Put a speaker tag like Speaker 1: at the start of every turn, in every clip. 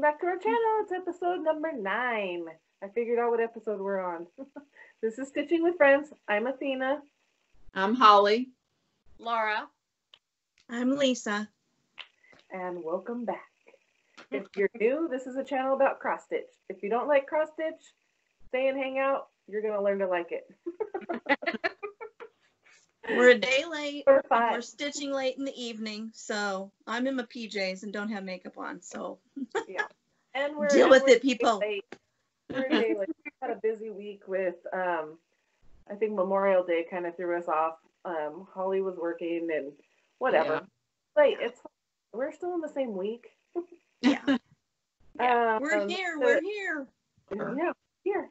Speaker 1: Welcome back to our channel. It's episode number nine. I figured out what episode we're on. this is Stitching with Friends. I'm Athena.
Speaker 2: I'm Holly.
Speaker 3: Laura.
Speaker 4: I'm Lisa.
Speaker 1: and welcome back. If you're new, this is a channel about cross stitch. If you don't like cross stitch, stay and hang out. You're gonna learn to like it.
Speaker 4: We're a day late.
Speaker 1: Or
Speaker 4: We're
Speaker 1: five.
Speaker 4: stitching late in the evening, so I'm in my PJs and don't have makeup on. So yeah,
Speaker 1: And we're
Speaker 4: Deal
Speaker 1: and
Speaker 4: with
Speaker 1: we're
Speaker 4: it, people.
Speaker 1: day late. We're a day late. We had a busy week with um I think Memorial Day kind of threw us off. Um Holly was working and whatever.
Speaker 2: Yeah.
Speaker 1: Wait, it's we're still in the same week.
Speaker 4: yeah,
Speaker 1: Um,
Speaker 4: we're here.
Speaker 1: the-
Speaker 4: We're here.
Speaker 1: Yeah, here.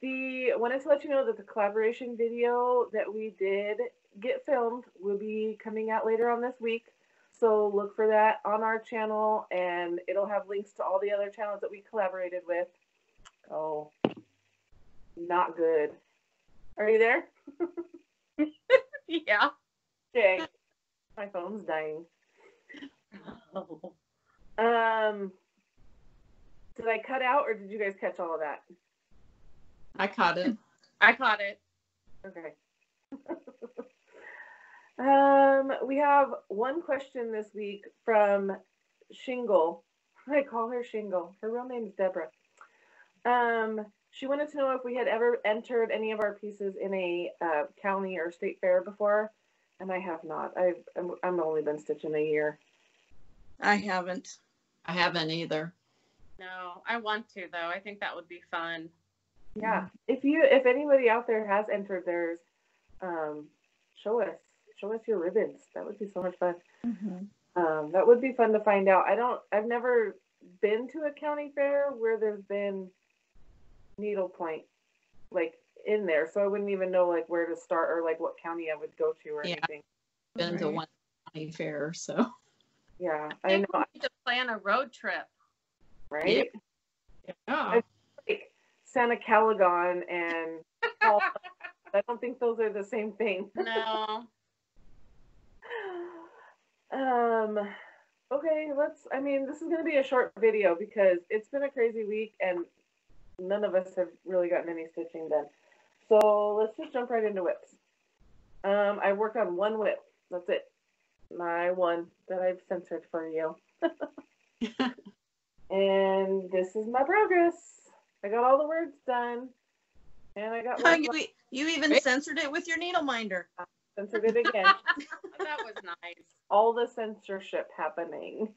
Speaker 1: The wanted to let you know that the collaboration video that we did get filmed will be coming out later on this week. So look for that on our channel and it'll have links to all the other channels that we collaborated with. Oh, not good. Are you there?
Speaker 3: Yeah.
Speaker 1: Jay, my phone's dying. Um, did I cut out or did you guys catch all of that?
Speaker 2: I caught it.
Speaker 3: I caught it.
Speaker 1: Okay. um, we have one question this week from Shingle. I call her Shingle. Her real name is Deborah. Um, she wanted to know if we had ever entered any of our pieces in a uh, county or state fair before, and I have not. I've I'm, I'm only been stitching a year.
Speaker 4: I haven't.
Speaker 2: I haven't either.
Speaker 3: No, I want to though. I think that would be fun.
Speaker 1: Yeah. If you if anybody out there has entered theirs, um, show us show us your ribbons. That would be so much fun. Um, that would be fun to find out. I don't. I've never been to a county fair where there's been needlepoint like in there, so I wouldn't even know like where to start or like what county I would go to or
Speaker 2: Yeah.
Speaker 1: anything.
Speaker 2: Been to one county fair, so
Speaker 1: Yeah,
Speaker 3: I
Speaker 1: I know,
Speaker 3: we need to plan a road trip.
Speaker 1: right?
Speaker 2: yeah.
Speaker 1: Like Santa Calagon and Paul- I don't think those are the same thing.
Speaker 3: No.
Speaker 1: Um, okay, let's. I mean, this is going to be a short video because it's been a crazy week and none of us have really gotten any stitching done. So let's just jump right into WIPs. Um, I worked on one WIP. That's it. My one that I've censored for you. and this is my progress. I got all the words done. And I got one
Speaker 4: you, you even
Speaker 2: Right.
Speaker 4: censored it with your needle minder.
Speaker 1: censored it again.
Speaker 3: that was nice.
Speaker 1: all the censorship happening.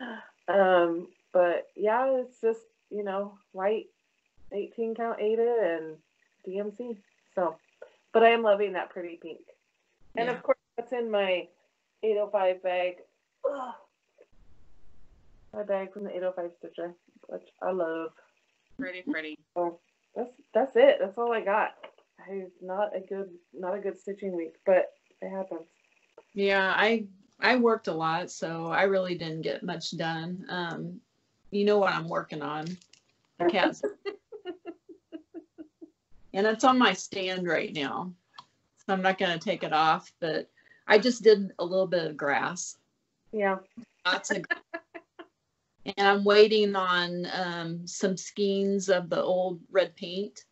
Speaker 1: um, but yeah, it's just you know white, eighteen count Aida and DMC. So, but I am loving that pretty pink, and
Speaker 2: Yeah.
Speaker 1: of course that's in my 805 bag. Ugh. My bag from the 805 stitcher, which I love.
Speaker 3: Pretty pretty.
Speaker 1: So that's that's it. That's all I got. I not a good not a good stitching week, but it happens.
Speaker 2: Yeah, I I worked a lot, so I really didn't get much done. Um, you know what I'm working on. The cats. and it's on my stand right now. So I'm not gonna take it off, but I just did a little bit of grass.
Speaker 1: Yeah.
Speaker 2: Lots of and I'm waiting on um, some skeins of the old red paint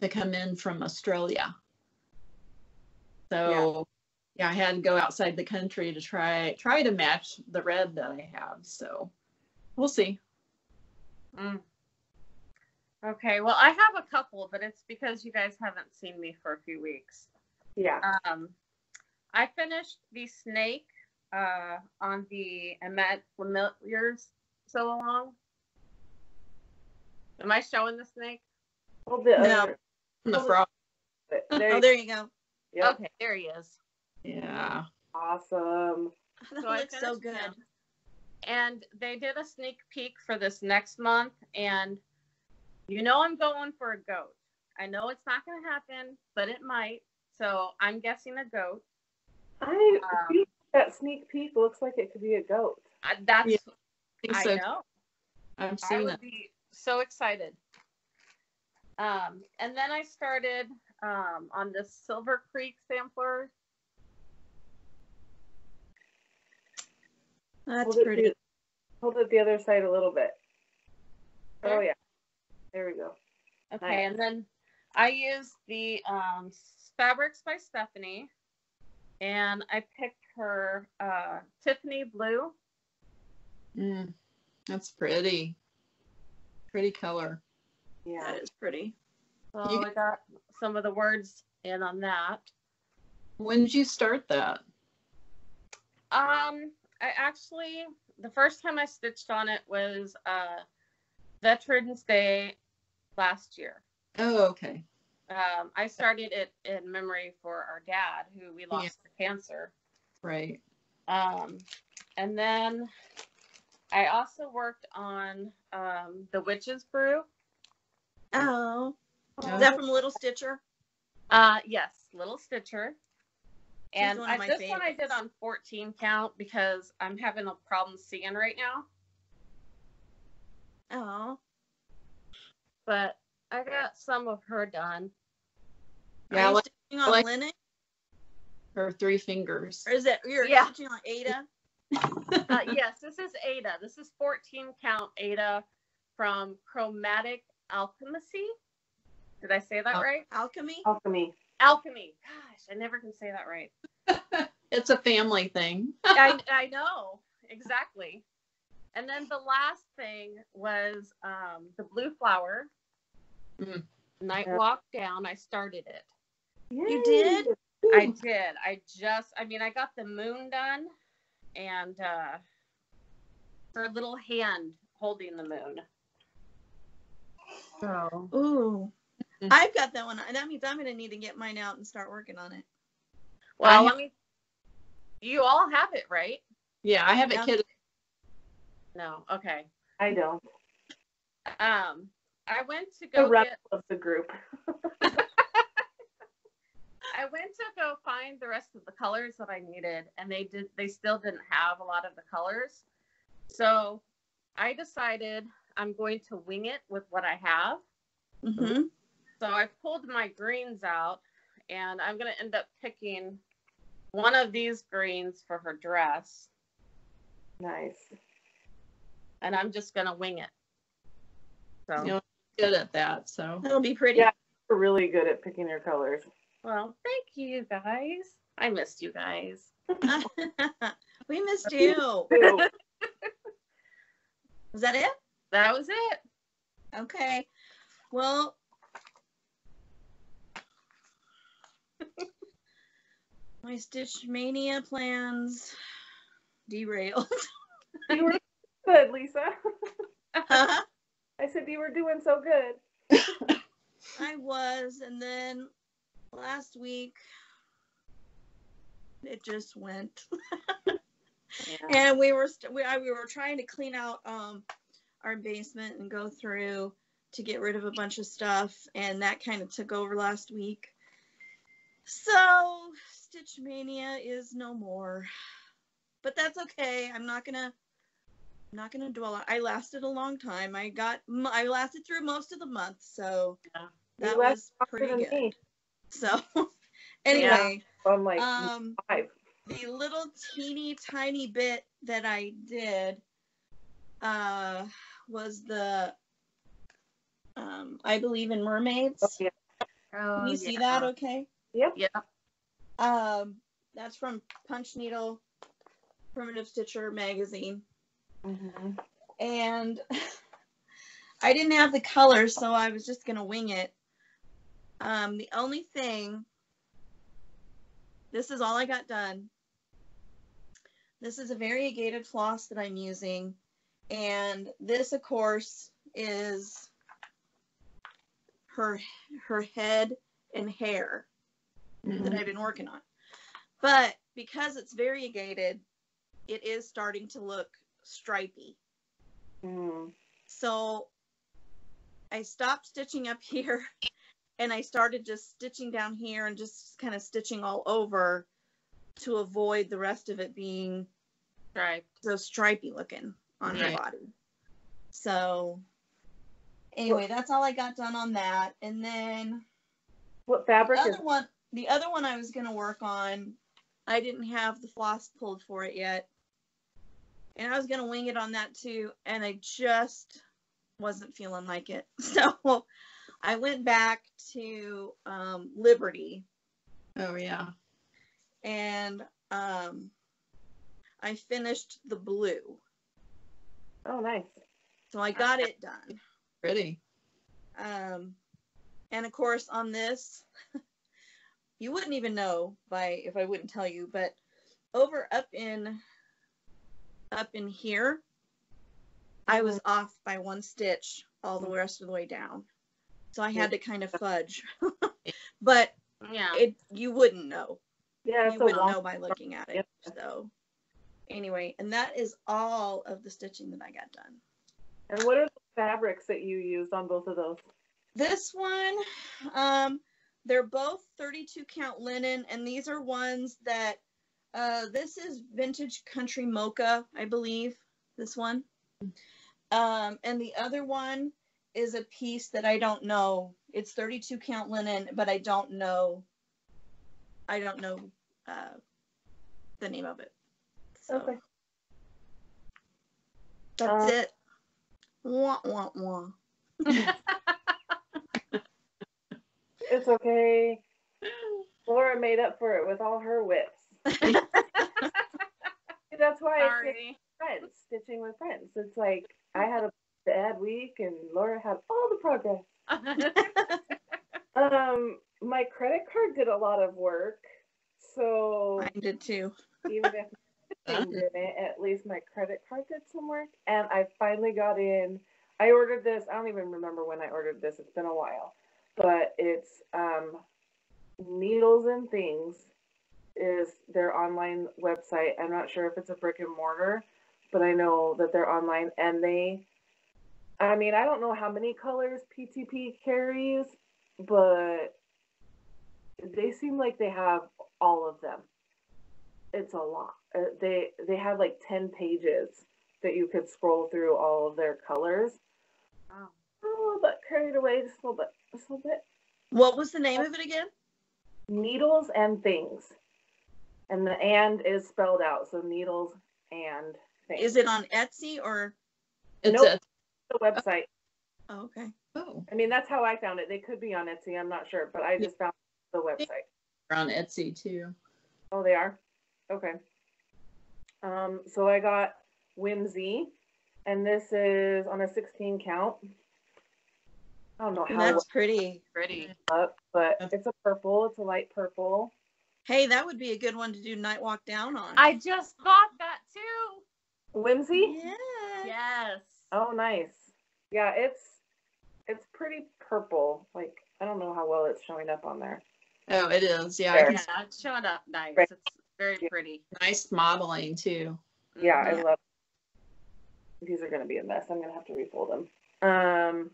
Speaker 2: to come in from Australia. So yeah. I had to go outside the country to try try to match the red that I have. So we'll see.
Speaker 3: Mm. Okay, well, I have a couple, but it's because you guys haven't seen me for a few weeks.
Speaker 1: Yeah.
Speaker 3: Um, I finished the snake uh, on the Emmet Familiars so long. Am I showing the snake?
Speaker 1: Hold the
Speaker 4: No.
Speaker 1: other-
Speaker 2: And the frog.
Speaker 1: there
Speaker 4: Oh,
Speaker 1: you
Speaker 4: there you go.
Speaker 1: Yep.
Speaker 3: Okay, there he is.
Speaker 2: Yeah.
Speaker 1: Awesome.
Speaker 4: That
Speaker 3: So
Speaker 4: looks so good.
Speaker 3: him. And they did a sneak peek for this next month, and you know I'm going for a goat. I know it's not going to happen, but it might. So I'm guessing a goat.
Speaker 1: I
Speaker 3: Um,
Speaker 1: that sneak peek looks like it could be a goat.
Speaker 3: That's
Speaker 2: Yeah, I think
Speaker 3: I
Speaker 2: so.
Speaker 3: know.
Speaker 2: I've
Speaker 3: I would
Speaker 2: it.
Speaker 3: be so excited. Um, and then I started um, on the Silver Creek sampler.
Speaker 4: That's
Speaker 1: Hold it
Speaker 4: pretty.
Speaker 1: the- Hold it the other side a little bit. Oh yeah. There we go.
Speaker 3: Okay, and then I used the um, Fabrics by Stephanie, and I picked her uh, Tiffany blue.
Speaker 2: Mm, that's pretty. Pretty color.
Speaker 1: Yeah.
Speaker 4: it is pretty.
Speaker 3: So
Speaker 2: You-
Speaker 3: I got some of the words in on that.
Speaker 2: When did you start that?
Speaker 3: Um, I actually the first time I stitched on it was uh, Veterans Day last year.
Speaker 2: Oh, okay.
Speaker 3: Um, I started it in memory for our dad, who we lost to cancer.
Speaker 2: Right.
Speaker 3: Um, and then I also worked on um, the Witch's Brew.
Speaker 4: Oh,
Speaker 2: Oh.
Speaker 4: is that from Little Stitcher?
Speaker 3: Uh, yes, Little Stitcher.
Speaker 4: She's
Speaker 3: And
Speaker 4: one
Speaker 3: I,
Speaker 4: my
Speaker 3: this one I did on 14 count because I'm having a problem seeing right now.
Speaker 4: Oh,
Speaker 3: But I got some of her done.
Speaker 2: Yeah, I
Speaker 4: Are you
Speaker 2: like
Speaker 4: stitching on
Speaker 2: like-
Speaker 4: linen?
Speaker 2: her three fingers.
Speaker 4: Or is it you're
Speaker 3: Yeah.
Speaker 4: stitching on Aida?
Speaker 3: Uh, yes, this is Aida. This is 14 count Aida from Chromatic Alchemy. Did I say that
Speaker 2: Oh.
Speaker 3: right?
Speaker 4: Alchemy?
Speaker 1: Alchemy.
Speaker 3: Alchemy. Gosh, I never can say that right.
Speaker 2: It's a family thing.
Speaker 3: I, I know exactly. And then the last thing was um, the blue flower.
Speaker 2: Mm.
Speaker 3: Night
Speaker 1: Yeah.
Speaker 3: walk down. I started it.
Speaker 4: You did?
Speaker 3: I did. I just. I mean, I got the moon done, and uh, her little hand holding the moon. So
Speaker 4: Ooh.
Speaker 2: Mhm.
Speaker 4: I've got that one. And that means I'm going to need to get mine out and start working on it.
Speaker 3: well,
Speaker 2: I
Speaker 3: let me. You all have it, right?
Speaker 2: Yeah, I have it. kid.
Speaker 3: No. Okay.
Speaker 1: I don't.
Speaker 3: Um, I went to go
Speaker 1: The
Speaker 3: go
Speaker 1: rest
Speaker 3: get.
Speaker 1: of the group.
Speaker 3: I went to go find the rest of the colors that I needed, and they did. They still didn't have a lot of the colors, so I decided I'm going to wing it with what I have.
Speaker 4: Mm-hmm.
Speaker 3: So I pulled my greens out, and I'm gonna end up picking one of these greens for her dress,
Speaker 1: Nice.
Speaker 3: and I'm just gonna wing it. So,
Speaker 2: You know, good at that. So
Speaker 4: That'll be pretty.
Speaker 1: Yeah. We're really good at picking your colors.
Speaker 3: Well, thank you guys. I missed you guys.
Speaker 4: we missed you. Was that it?
Speaker 3: That was it.
Speaker 4: Okay. Well, my Stitch Mania plans derailed.
Speaker 1: you were good, Lisa.
Speaker 4: I
Speaker 1: I said you were doing so good.
Speaker 4: I was, and then last week. It just went. and we were st- we, I, we were trying to clean out um our basement and go through to get rid of a bunch of stuff and that kind of took over last week. So stitch mania is no more. But that's okay. I'm not gonna I'm not gonna dwell on i lasted a long time. I got I lasted through most of the month so
Speaker 3: Yeah.
Speaker 4: that was pretty
Speaker 1: than
Speaker 4: good.
Speaker 1: me.
Speaker 4: So anyway
Speaker 1: I'm like
Speaker 4: um
Speaker 1: five.
Speaker 4: the little teeny tiny bit that I did uh, was the um, I believe in mermaids.
Speaker 1: Oh, yeah.
Speaker 3: Oh,
Speaker 4: Can you see that? Okay.
Speaker 1: Yep.
Speaker 3: Yeah.
Speaker 4: Um, that's from Punch Needle Primitive Stitcher magazine,
Speaker 1: Mhm.
Speaker 4: and I didn't have the colors, so I was just gonna wing it. Um, the only thing, this is all I got done. This is a variegated floss that I'm using, and this, of course, is her her head and hair that I've been working on. But because it's variegated, it is starting to look stripy.
Speaker 1: Mm.
Speaker 4: So I stopped stitching up here and I started just stitching down here and just kind of stitching all over to avoid the rest of it being
Speaker 3: Right.
Speaker 4: so stripy looking on her body. So anyway, that's all I got done on that. And then
Speaker 1: What
Speaker 4: the
Speaker 1: fabric is
Speaker 4: other one the other one I was gonna work on, I didn't have the floss pulled for it yet. and I was gonna wing it on that too, and I just wasn't feeling like it. So I went back to um, Liberty
Speaker 2: Oh yeah.
Speaker 4: and um, I finished the blue.
Speaker 1: Oh, nice.
Speaker 4: So I got it done.
Speaker 2: Pretty.
Speaker 4: Um, and of course, on this, you wouldn't even know by if I wouldn't tell you, but over up in up in here, I was off by one stitch all the rest of the way down. So I had to kind of fudge. but
Speaker 3: Yeah.
Speaker 4: it you wouldn't know.
Speaker 1: Yeah,
Speaker 4: you wouldn't know by looking at it.
Speaker 1: Yep.
Speaker 4: So anyway, and that is all of the stitching that I got done.
Speaker 1: And what are the fabrics that you used on both of those?
Speaker 4: This one, um, they're both 32 count linen, and these are ones that, uh, this is vintage country mocha, I believe. This one, um, and the other one is a piece that I don't know. It's 32 count linen, but I don't know. I don't know uh, the name of it. So
Speaker 1: Okay.
Speaker 4: that's
Speaker 1: Um,
Speaker 4: it. Wah, wah, wah.
Speaker 1: It's okay. Laura made up for it with all her WIPs. That's why I picked
Speaker 3: Sorry.
Speaker 1: friends, stitching with friends. It's like I had a bad week and Laura had all the progress. Um, my credit card did a lot of work, so
Speaker 4: I did too.
Speaker 1: even if I didn't, at least my credit card did some work. And I finally got in. I ordered this. I don't even remember when I ordered this. It's been a while, but it's um, Needles and Things is their online website. I'm not sure if it's a brick and mortar, but I know that they're online and they. I mean, I don't know how many colors PTP carries, but they seem like they have all of them it's a lot. Uh, they they had like ten pages that you could scroll through all of their colors.
Speaker 3: Wow.
Speaker 1: A little bit carried away, just a little bit, just a little bit.
Speaker 4: What was the name of it again?
Speaker 1: Needles and things, and the and is spelled out, so needles and things.
Speaker 4: Is it on Etsy or?
Speaker 2: It's
Speaker 1: Nope. The website?
Speaker 4: Oh, okay.
Speaker 2: oh,
Speaker 1: I mean, that's how I found it. They could be on Etsy. I'm not sure, but I just found the website.
Speaker 2: they're on Etsy too.
Speaker 1: Oh, they are? Okay. Um, so I got Whimsy, and this is on a 16 count. I don't know how
Speaker 4: That's pretty.
Speaker 3: Pretty.
Speaker 1: up, but it's a purple. It's a light purple.
Speaker 4: Hey, that would be a good one to do night walk down on.
Speaker 3: I just thought that too.
Speaker 1: Whimsy?
Speaker 4: yeah.
Speaker 3: Yes.
Speaker 1: Oh, nice. Yeah, it's it's pretty purple. Like I don't know how well it's showing up on there.
Speaker 2: Oh, it is. Yeah, I
Speaker 1: There.
Speaker 2: can
Speaker 3: Yeah, it showed up nice.
Speaker 1: Right.
Speaker 3: It's very
Speaker 1: Yeah.
Speaker 3: pretty.
Speaker 2: nice modeling too.
Speaker 1: Yeah, I
Speaker 4: Yeah.
Speaker 1: love. These are gonna be a mess. I'm gonna have to refold them. Um,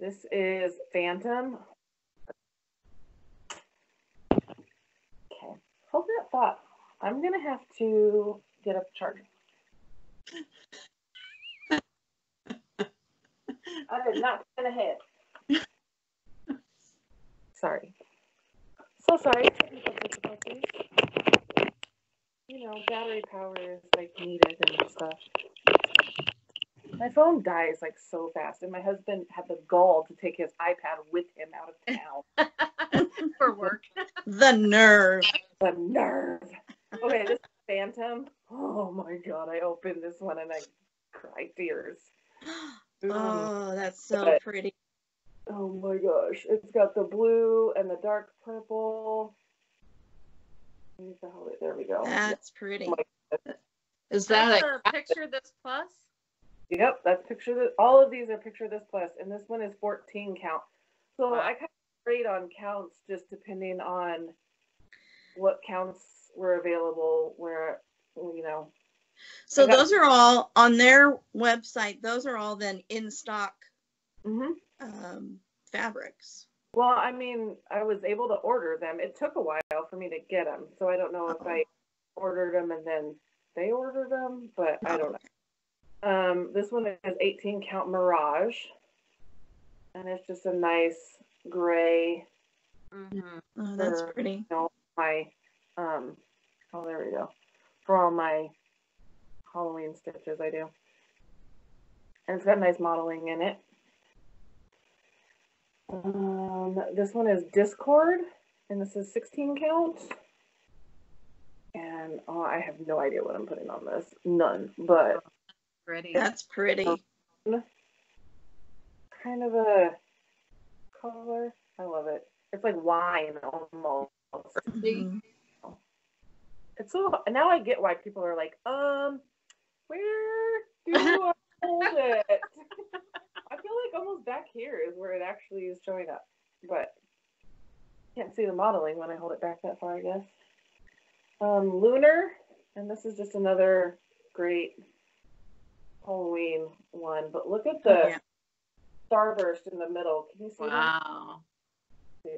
Speaker 1: this is Phantom. Okay, hold that thought. I'm gonna have to get a charger. I did not plan ahead. Sorry. So sorry. technical difficulties. You know, battery power is like needed and stuff. My phone dies like so fast, and my husband had the gall to take his iPad with him out of town.
Speaker 3: For work.
Speaker 4: The nerve.
Speaker 1: the nerve. Okay, this is Phantom. Oh my god, I opened this one and I cried tears. Ooh.
Speaker 4: Oh, that's so
Speaker 1: But-
Speaker 4: pretty.
Speaker 1: Oh my gosh. It's got the blue and the dark purple. Where's There we go.
Speaker 4: That's pretty.
Speaker 2: Oh is that
Speaker 3: That's
Speaker 2: a
Speaker 3: a picture this plus?
Speaker 1: Yep, that's picture this. All of these are picture this plus, and this one is 14 count. So
Speaker 3: Wow.
Speaker 1: I kind of grade on counts just depending on what counts were available, where, you know.
Speaker 4: So
Speaker 1: I got-
Speaker 4: those are all on their website. Those are all then in stock
Speaker 1: hmm
Speaker 4: um, fabrics.
Speaker 1: Well, I mean, I was able to order them. It took a while for me to get them, so I don't know if
Speaker 4: Uh-oh.
Speaker 1: I ordered them and then they ordered them, but I don't know. Um, this one is 18 count Mirage, and it's just a nice gray.
Speaker 3: Mm-hmm.
Speaker 4: Oh, that's
Speaker 1: Sure.
Speaker 4: pretty.
Speaker 1: know, my um oh there we go for all my Halloween stitches I do. And it's got nice modeling in it. Um, this one is Discord, and this is 16 count. And oh, I have no idea what I'm putting on this. None, but
Speaker 3: Pretty.
Speaker 4: That's pretty.
Speaker 1: kind of a color. I love it. It's like wine almost.
Speaker 4: Mhm.
Speaker 1: It's so now I get why people are like, um, where do I hold it? I feel like almost back here is where it actually is showing up, but can't see the modeling when I hold it back that far, I guess. Um, Lunar, and this is just another great Halloween one, but look at the
Speaker 4: Oh, yeah.
Speaker 1: starburst in the middle. Can you see that?
Speaker 3: Wow.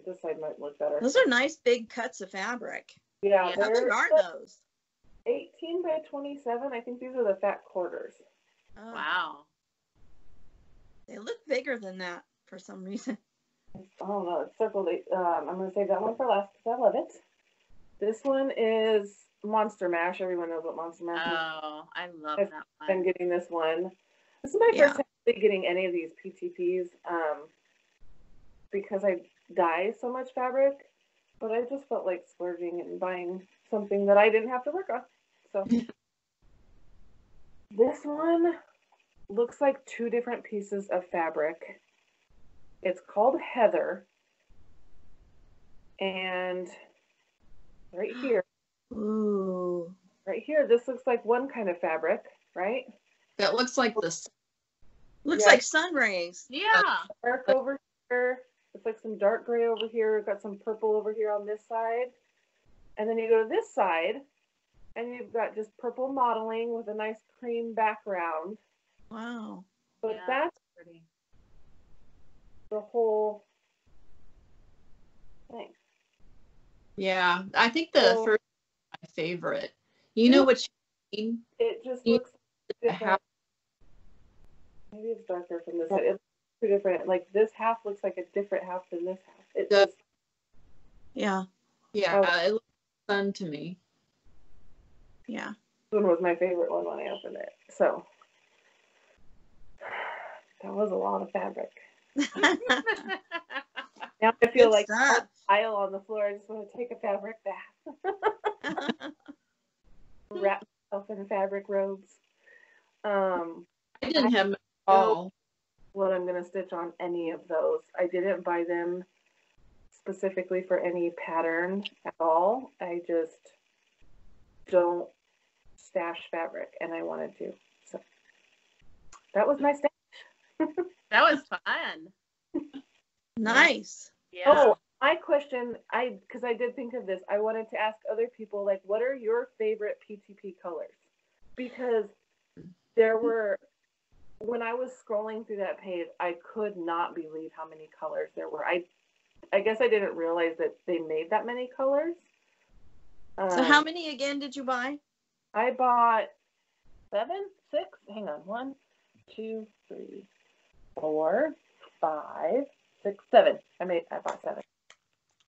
Speaker 1: This side might look better.
Speaker 4: Those are nice big cuts of fabric.
Speaker 1: Yeah,
Speaker 3: Yeah.
Speaker 4: How big are those?
Speaker 1: 18 by 27. I think these are the fat quarters.
Speaker 4: Oh,
Speaker 3: Wow.
Speaker 4: They look bigger than that for some reason.
Speaker 1: I don't know. It's circled. eight- Um, I'm gonna save that one for last because I love it. This one is Monster Mash. Everyone knows what Monster Mash is.
Speaker 3: Oh, I love
Speaker 1: I've
Speaker 3: that
Speaker 1: been
Speaker 3: one.
Speaker 1: getting this one. This is my
Speaker 4: Yeah.
Speaker 1: first time really getting any of these PTPs um, because I dye so much fabric, but I just felt like splurging and buying something that I didn't have to work on. So this one looks like two different pieces of fabric. It's called Heather. And right here,
Speaker 4: Ooh.
Speaker 1: right here, this looks like one kind of fabric, right?
Speaker 2: That looks like this.
Speaker 4: Looks
Speaker 1: Yeah.
Speaker 4: like sun rays.
Speaker 3: Yeah.
Speaker 1: dark over here. It's like some dark gray over here. We've got some purple over here on this side. And then you go to this side, and you've got just purple modeling with a nice cream background.
Speaker 4: Wow.
Speaker 1: But
Speaker 3: Yeah.
Speaker 1: that's
Speaker 3: Pretty.
Speaker 1: the whole thing.
Speaker 2: Yeah, I think the
Speaker 1: So-
Speaker 2: first my favorite. You know mm-hmm. what you mean?
Speaker 1: It just
Speaker 2: You-
Speaker 1: looks
Speaker 2: The
Speaker 1: different.
Speaker 2: half-
Speaker 1: Maybe it's darker from this side. It's two different. Like this half looks like a different half than this half. It
Speaker 2: The-
Speaker 1: just
Speaker 4: Yeah. Oh.
Speaker 2: Yeah,
Speaker 1: Oh.
Speaker 2: it looks fun to me.
Speaker 4: Yeah.
Speaker 1: this one was my favorite one when I opened it. So that was a lot of fabric. Now I feel
Speaker 4: Good
Speaker 1: like
Speaker 4: stuff.
Speaker 1: pile on the floor. I just want to take a fabric bath, wrap myself in fabric robes. Um,
Speaker 2: I didn't have much all.
Speaker 1: what I'm gonna stitch on any of those. I didn't buy them specifically for any pattern at all. I just don't stash fabric, and I wanted to. So that was my stash.
Speaker 3: That was fun.
Speaker 4: nice.
Speaker 3: Yeah.
Speaker 1: Oh, my question, I because I did think of this. I wanted to ask other people, like, what are your favorite PTP colors? Because there were, when I was scrolling through that page, I could not believe how many colors there were. I, I guess I didn't realize that they made that many colors.
Speaker 4: So
Speaker 1: Um,
Speaker 4: how many again did you buy?
Speaker 1: I bought seven, six. Hang on, one, two, three, four, five, six, seven. I made. I bought seven.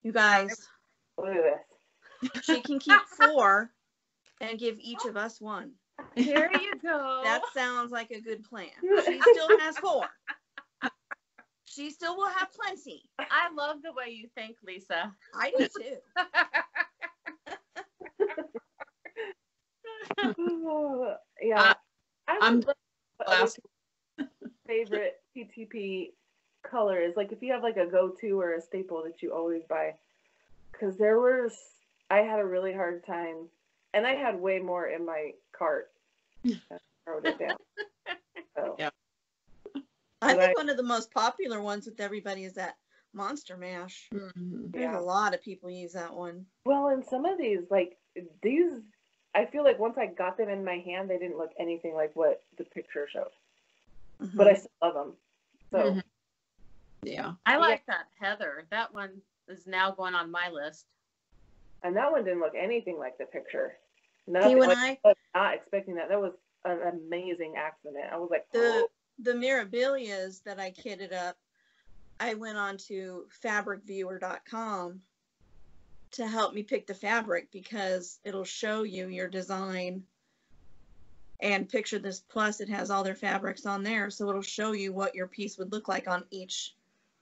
Speaker 4: You guys,
Speaker 1: Look at this.
Speaker 4: she can keep four and give each of us one.
Speaker 3: There you go.
Speaker 4: That sounds like a good plan. She still has four. She still will have plenty.
Speaker 3: I love the way you think, Lisa.
Speaker 4: I do too.
Speaker 1: yeah.
Speaker 2: Uh,
Speaker 1: I
Speaker 2: I'm
Speaker 1: would love what other
Speaker 2: last-
Speaker 1: favorite PTP color is. Like if you have like a go-to or a staple that you always buy. Because there was, I had a really hard time, and I had way more in my cart. I wrote it down. So,
Speaker 2: Yeah.
Speaker 4: I think
Speaker 1: I-
Speaker 4: one of the most popular ones with everybody is that Monster Mash.
Speaker 2: Mhm.
Speaker 4: There's
Speaker 1: Yeah.
Speaker 4: a lot of people use that one.
Speaker 1: well, and some of these, like these, I feel like once I got them in my hand, they didn't look anything like what the picture showed.
Speaker 4: Mhm.
Speaker 1: But I still love them. So.
Speaker 2: Mhm. Yeah.
Speaker 3: I like that Heather. That one is now going on my list.
Speaker 1: And that one didn't look anything like the picture.
Speaker 4: See,
Speaker 1: Nothing.
Speaker 4: when
Speaker 1: like,
Speaker 4: I
Speaker 1: I was not expecting that. That was an amazing accident. I was like,
Speaker 4: the the Mirabilias that I kitted up, I went on to fabricviewer.com to help me pick the fabric because it'll show you your design And picture this plus it has all their fabrics on there, so it'll show you what your piece would look like on each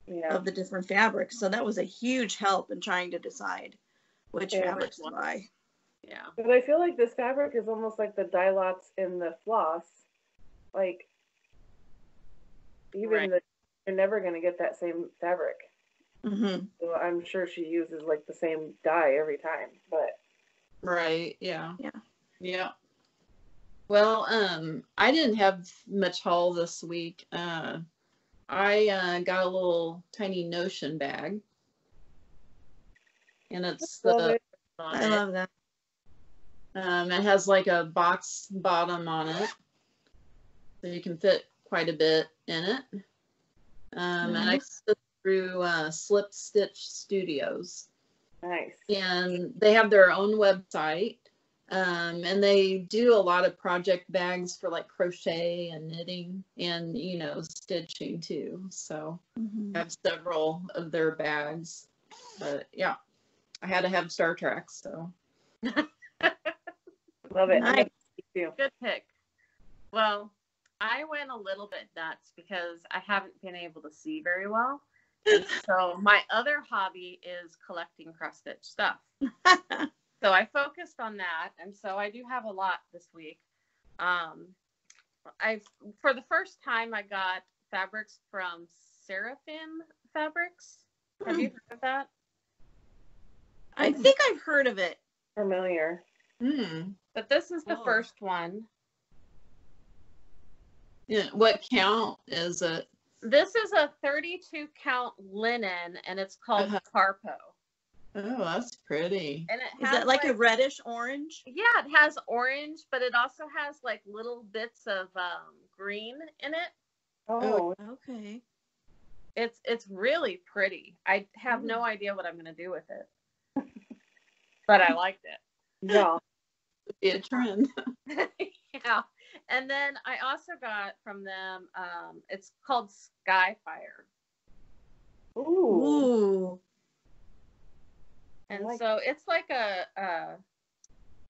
Speaker 1: Yeah.
Speaker 4: of the different fabrics. So that was a huge help in trying to decide which
Speaker 1: Yeah.
Speaker 4: fabrics to buy.
Speaker 3: Yeah.
Speaker 1: But I feel like this fabric is almost like the dye lots in the floss. Like, even
Speaker 3: Right.
Speaker 1: the, you're never going to get that same fabric.
Speaker 4: Mm-hmm.
Speaker 1: So I'm sure she uses like the same dye every time. But
Speaker 2: Right. Yeah.
Speaker 4: Yeah.
Speaker 2: Yeah. Well, um, I didn't have much haul this week. Uh, I uh, got a little tiny Notion bag, and it's the
Speaker 4: I
Speaker 3: it.
Speaker 4: love that.
Speaker 2: um, it has like a box bottom on it, so you can fit quite a bit in it. Um, and I
Speaker 4: Nice.
Speaker 2: it through uh, Slip Stitch Studios.
Speaker 1: nice.
Speaker 2: and they have their own website um, and they do a lot of project bags for like crochet and knitting and you know stitching too so
Speaker 4: Mhm.
Speaker 2: i have several of their bags but yeah i had to have star trek so
Speaker 1: Love it.
Speaker 4: Nice.
Speaker 3: Good pick. Well, I went a little bit nuts because I haven't been able to see very well. And so my other hobby is collecting cross stitch stuff. So I focused on that, and so I do have a lot this week. Um, I for the first time I got fabrics from Seraphim Fabrics. Have you heard of that?
Speaker 4: I think I've heard of it.
Speaker 1: Familiar.
Speaker 2: hmm.
Speaker 3: But this is the
Speaker 2: Oh.
Speaker 3: first one.
Speaker 2: Yeah, what count is it
Speaker 3: This is a 32 count linen, and it's called
Speaker 2: Uh-huh.
Speaker 3: Carpo.
Speaker 2: oh that's pretty
Speaker 3: And it
Speaker 4: Is
Speaker 3: has
Speaker 4: that like, a reddish orange?
Speaker 3: Yeah, it has orange, but it also has like little bits of um, green in it.
Speaker 1: Oh,
Speaker 4: Okay.
Speaker 3: It's it's really pretty. I have no idea what I'm gonna do with it, but I liked it.
Speaker 1: yeah.
Speaker 2: Could be a trend
Speaker 3: yeah, and then I also got from them. Um, it's called Skyfire,
Speaker 1: Ooh.
Speaker 4: Ooh.
Speaker 3: and
Speaker 1: like
Speaker 3: so it's like a, a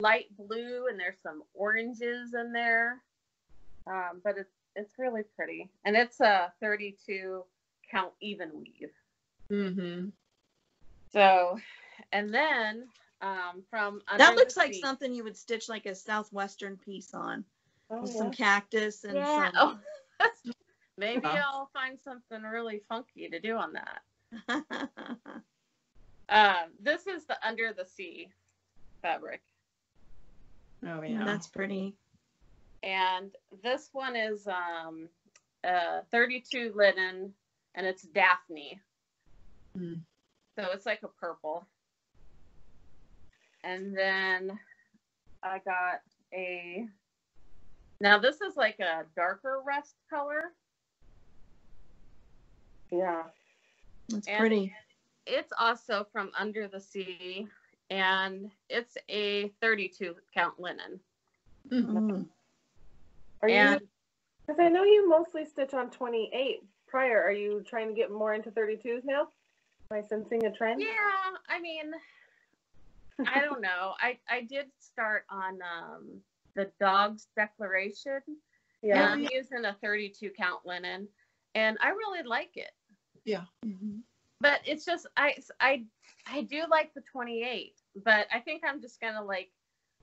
Speaker 3: light blue, and there's some oranges in there, um, but it's it's really pretty, and it's a 32 count even weave.
Speaker 2: mm-hmm
Speaker 3: So, and then um, from
Speaker 4: That looks
Speaker 3: the
Speaker 4: like
Speaker 3: Sea-
Speaker 4: something you would stitch like a southwestern piece on.
Speaker 1: Oh,
Speaker 4: With
Speaker 1: yeah.
Speaker 4: some cactus and
Speaker 3: Yeah.
Speaker 4: some.
Speaker 3: Oh, maybe
Speaker 2: Yeah.
Speaker 3: I'll find something really funky to do on that.
Speaker 4: Oh.
Speaker 3: Um, this is the Under the Sea fabric,
Speaker 2: oh yeah
Speaker 4: That's pretty.
Speaker 3: and this one is um, uh, 32 linen, and it's Daphne.
Speaker 2: Mm.
Speaker 3: So it's like a purple. And then I got a. Now this is like a darker rust color.
Speaker 1: Yeah.
Speaker 4: It's
Speaker 3: And-
Speaker 4: pretty.
Speaker 3: It's also from Under the Sea, and it's a 32 count linen.
Speaker 4: Mm.
Speaker 1: Are
Speaker 3: And
Speaker 1: you? Because I know you mostly stitch on 28 prior. Are you trying to get more into 32s now? Am I sensing a trend?
Speaker 3: yeah, I mean, I don't know. I I did start on um the dog's declaration.
Speaker 1: Yeah.
Speaker 3: And I'm using a 32 count linen, and I really like it.
Speaker 4: Mhm.
Speaker 3: But it's just I I I do like the 28, but I think I'm just gonna like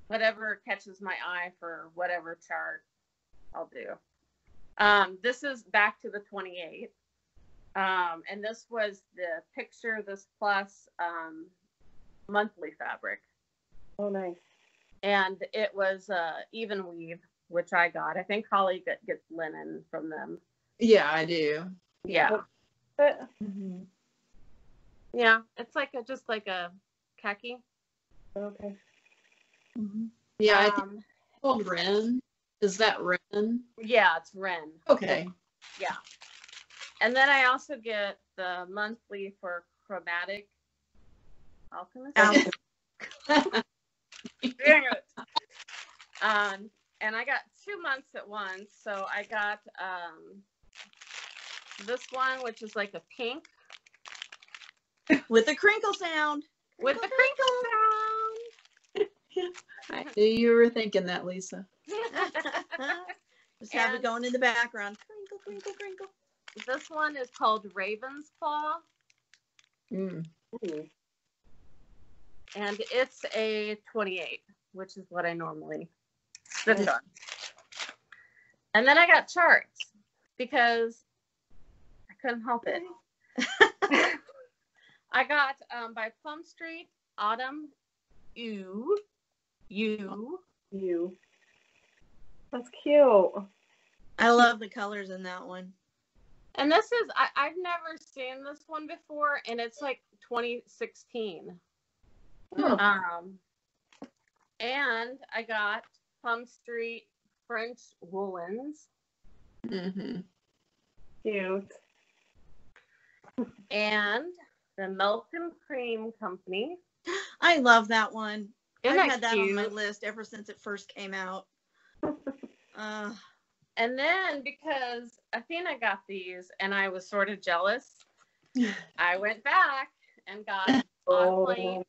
Speaker 3: whatever catches my eye for whatever chart I'll do. Um, this is back to the 28. Um, and this was the picture this plus um, monthly fabric.
Speaker 1: Oh, nice.
Speaker 3: And it was uh, even weave, which I got. I think Holly get, gets linen from them.
Speaker 2: yeah i do
Speaker 3: Yeah.
Speaker 1: But
Speaker 4: Mhm.
Speaker 3: Yeah. It's like a just like a khaki.
Speaker 1: okay.
Speaker 4: Mhm.
Speaker 2: yeah i think
Speaker 3: Um,
Speaker 2: it's called ren is that ren
Speaker 3: yeah, it's Ren.
Speaker 2: okay
Speaker 3: Yeah. And then I also get the monthly for chromatic alchemist.
Speaker 4: Al-
Speaker 3: Dang it. Um, and I got two months at once. So I got um, this one, which is like a pink
Speaker 4: With a crinkle sound.
Speaker 3: with the crinkle
Speaker 2: i knew you were thinking that lisa.
Speaker 4: Just have it going in the background. Crinkle, crinkle, crinkle.
Speaker 3: this one is called Raven's Claw,
Speaker 2: Mm.
Speaker 1: Ooh.
Speaker 3: And it's a 28, which is what I normally stitch
Speaker 1: Nice.
Speaker 3: on. And then I got charts because I couldn't help it. I got um, by Plum Street Autumn Ew You.
Speaker 1: You. That's cute.
Speaker 4: I love the colors in that one.
Speaker 3: And this is I, I've never seen this one before, and it's like 2016. Um, and I got Plum Street French woolens
Speaker 2: Mm-hmm.
Speaker 1: Cute.
Speaker 3: and the Milk and Cream Company.
Speaker 4: I love that one.
Speaker 3: Isn't
Speaker 4: I've
Speaker 3: that
Speaker 4: had that on my list ever since it first came out. Uh,
Speaker 3: And then because Athena got these and I was sort of jealous, I went back and got on plane.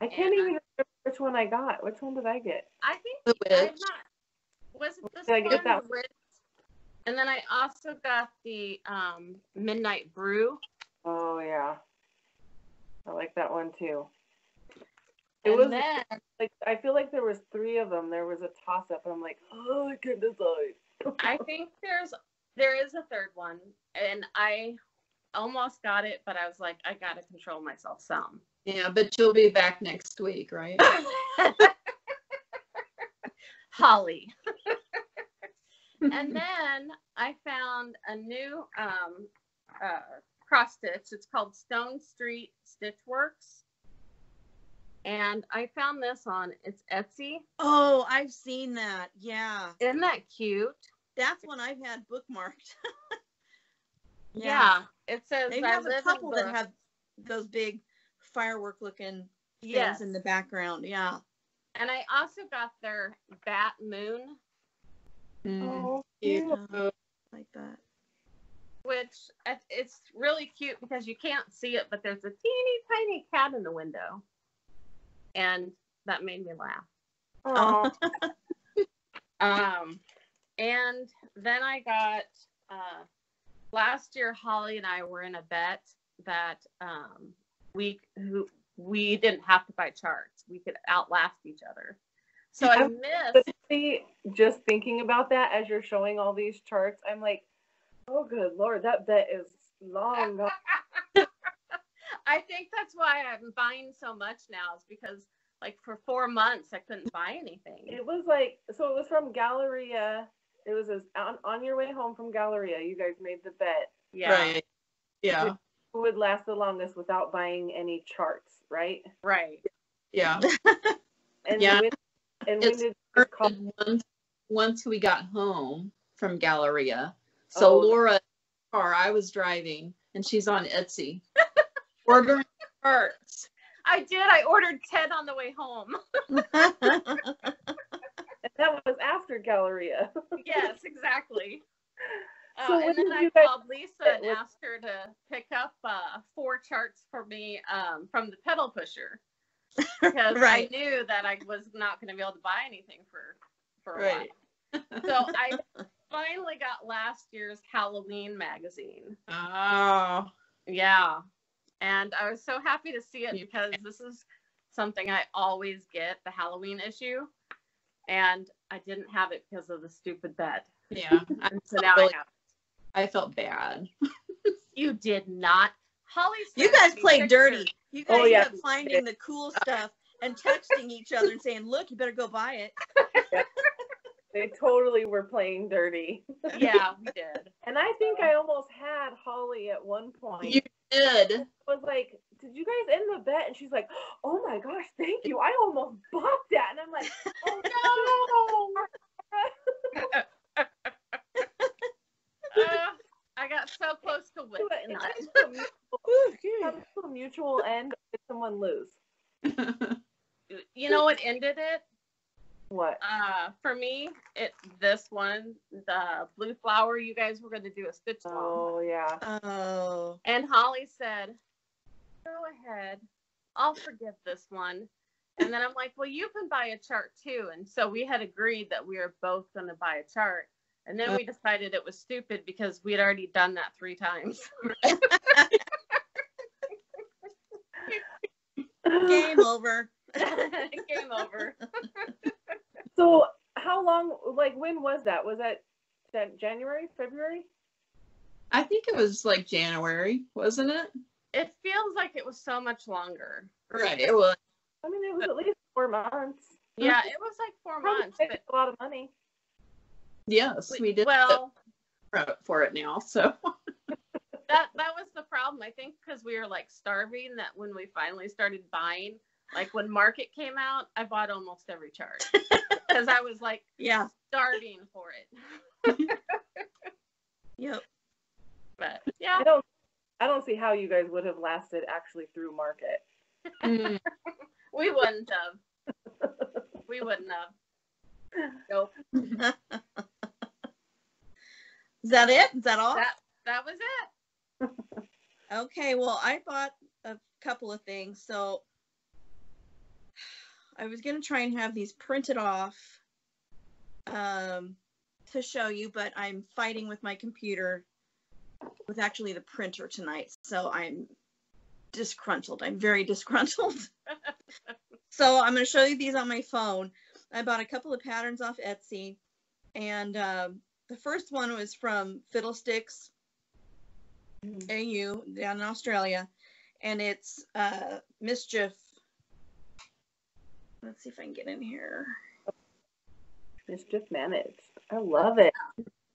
Speaker 1: I can't even remember which one I got. Which one did I get?
Speaker 3: I think
Speaker 2: The
Speaker 3: I'm
Speaker 2: witch.
Speaker 3: not. Was it this
Speaker 1: Did I get
Speaker 3: one?
Speaker 1: that?
Speaker 3: the Ritz? And then I also got the um, Midnight Brew.
Speaker 1: Oh yeah. I like that one too. It
Speaker 3: and
Speaker 1: was
Speaker 3: then
Speaker 1: like I feel like there was three of them. There was a toss up, and I'm like, oh, I can't decide.
Speaker 3: I think there's there is a third one, and I almost got it, but I was like, I gotta control myself some.
Speaker 2: Yeah, but you'll be back next week, right?
Speaker 3: Holly. and then I found a new um, uh, cross stitch. It's called Stone Street Stitch Works. And I found this on it's Etsy.
Speaker 4: oh, I've seen that. Yeah.
Speaker 3: Isn't that cute?
Speaker 4: That's one I've had bookmarked.
Speaker 3: Yeah. It says
Speaker 4: They
Speaker 3: I
Speaker 4: have
Speaker 3: live
Speaker 4: a couple that have those big firework looking things
Speaker 3: yes.
Speaker 4: in the background. Yeah.
Speaker 3: And I also got their Bat Moon,
Speaker 2: Mm.
Speaker 1: Oh,
Speaker 2: Cute.
Speaker 1: cute.
Speaker 4: Uh, like that.
Speaker 3: which it's really cute because you can't see it, but there's a teeny tiny cat in the window. And that made me laugh.
Speaker 1: Aw.
Speaker 3: Um, and then I got uh, last year. Holly and I were in a bet that um, we who we didn't have to buy charts. We could outlast each other. So I missed.
Speaker 1: Just thinking about that as you're showing all these charts, I'm like, oh, good lord, that bet is long.
Speaker 3: I think that's why I'm buying so much now. Is because like for four months I couldn't buy anything.
Speaker 1: It was like, so it was from Galleria. It was as, on, on your way home from Galleria. You guys made the bet
Speaker 3: Yeah.
Speaker 2: Right. Yeah.
Speaker 1: who would last the longest without buying any charts, right?
Speaker 3: Right.
Speaker 2: Yeah.
Speaker 1: And
Speaker 2: Yeah.
Speaker 1: when, and when
Speaker 2: It's
Speaker 1: did this call?
Speaker 2: once, once we got home from Galleria. So
Speaker 1: Oh.
Speaker 2: Laura, car I was driving, and she's on Etsy, ordering charts.
Speaker 3: I did. I ordered ten on the way home.
Speaker 1: And that was after Galleria.
Speaker 3: yes, exactly. Uh,
Speaker 1: So
Speaker 3: and then I called Lisa and asked her to pick up uh, four charts for me um, from the pedal pusher because
Speaker 4: Right.
Speaker 3: I knew that I was not going to be able to buy anything for for a
Speaker 2: Right.
Speaker 3: while. So I finally got last year's Halloween magazine.
Speaker 2: Oh.
Speaker 3: Yeah, and I was so happy to see it because this is something I always get the Halloween issue, and I didn't have it because of the stupid bet.
Speaker 2: Yeah.
Speaker 3: And so now I
Speaker 2: Really?
Speaker 3: have.
Speaker 2: I felt bad.
Speaker 3: You did not. Holly.
Speaker 4: you guys
Speaker 3: me
Speaker 4: played
Speaker 3: pictures.
Speaker 4: dirty. You oh, guys
Speaker 1: Oh, yeah.
Speaker 4: kept finding the cool stuff and texting each other and saying, "Look, you better go buy it."
Speaker 1: They totally were playing dirty.
Speaker 3: Yeah, we did.
Speaker 1: And I think I almost had Holly at one point.
Speaker 2: You did.
Speaker 1: I was like, did you guys end the bet? And she's like, oh my gosh, thank you. I almost bought that. And I'm like, oh no.
Speaker 3: Uh, I got so close to
Speaker 1: Do it and
Speaker 3: winning.
Speaker 1: come to a mutual- come to a mutual end. Did someone lose?
Speaker 3: You know what ended it?
Speaker 1: What?
Speaker 3: Uh, for me, it this one, the blue flower. You guys were going to do a stitch along,
Speaker 1: Oh yeah.
Speaker 4: Oh.
Speaker 3: and Holly said, "Go ahead, I'll forgive this one." And then I'm like, well, you can buy a chart too. And so we had agreed that we were both going to buy a chart. And then we uh. decided it was stupid because we had already done that three times.
Speaker 4: Game over.
Speaker 3: Game over.
Speaker 1: So how long? Like when was that? Was that that January, February?
Speaker 2: I think it was like January, wasn't it?
Speaker 3: It feels like it was so much longer.
Speaker 2: Right. It was.
Speaker 1: I mean, it was at least four months.
Speaker 3: Yeah, it was like four
Speaker 1: Probably
Speaker 3: months.
Speaker 1: saved
Speaker 3: But
Speaker 1: a lot of money.
Speaker 2: Yes, we did
Speaker 3: well,
Speaker 2: well for it now. So
Speaker 3: that that was the problem. I think because we were like starving that when we finally started buying, like when market came out, I bought almost every chart because I was like
Speaker 4: Yeah.
Speaker 3: starving for it.
Speaker 4: Yep.
Speaker 3: But yeah,
Speaker 1: I don't. I don't see how you guys would have lasted actually through market.
Speaker 2: mm,
Speaker 3: we wouldn't have. We wouldn't have. Nope.
Speaker 4: Is that it? Is that all?
Speaker 3: That that was it.
Speaker 4: Okay, well, I bought a couple of things. So I was going to try and have these printed off um, to show you, but I'm fighting with my computer with actually the printer tonight. So I'm disgruntled. I'm very disgruntled. so I'm going to show you these on my phone. I bought a couple of patterns off Etsy. And um, the first one was from Fiddlesticks AU down in Australia, and it's uh, Mischief. Let's see if I can get in here.
Speaker 1: Mischief managed. I love it.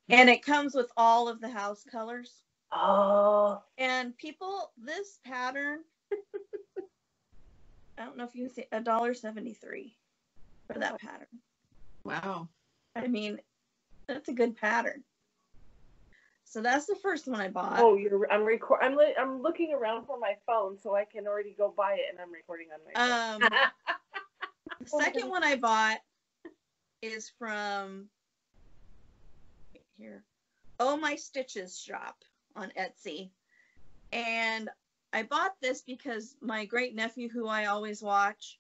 Speaker 4: And it comes with all of the house colors.
Speaker 1: Oh,
Speaker 4: And people, this pattern, I don't know if you can see a dollar seventy three for that pattern.
Speaker 2: wow.
Speaker 4: I mean, that's a good pattern. So that's the first one I bought.
Speaker 1: oh, you're. I'm record. I'm. Li- I'm looking around for my phone so I can already go buy it, and I'm recording on my. phone.
Speaker 4: Um, the second one I bought is from here. Oh my stitches shop on Etsy. And I bought this because my great nephew who I always watch,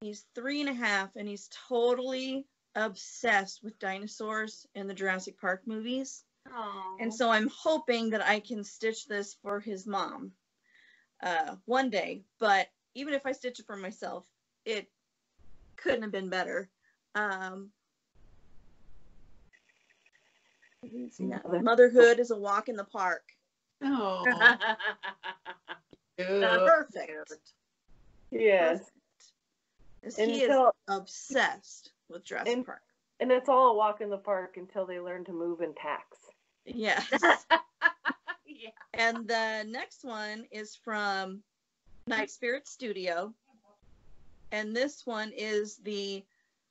Speaker 4: he's three and a half and he's totally obsessed with dinosaurs and the Jurassic Park movies.
Speaker 3: Aw.
Speaker 4: And so I'm hoping that I can stitch this for his mom uh, one day. But even if I stitch it for myself, it couldn't have been better. Um, you can see that.
Speaker 1: Mother-
Speaker 4: Motherhood is a walk in the park.
Speaker 2: Oh.
Speaker 4: Perfect.
Speaker 1: yes,
Speaker 4: Perfect. 'Cause He is
Speaker 1: until
Speaker 4: obsessed with Jurassic
Speaker 1: And-
Speaker 4: Park.
Speaker 1: and it's all a walk in the park until they learn to move in packs.
Speaker 4: Yes.
Speaker 3: yeah.
Speaker 4: And the next one is from Night Spirit Studio. And this one is the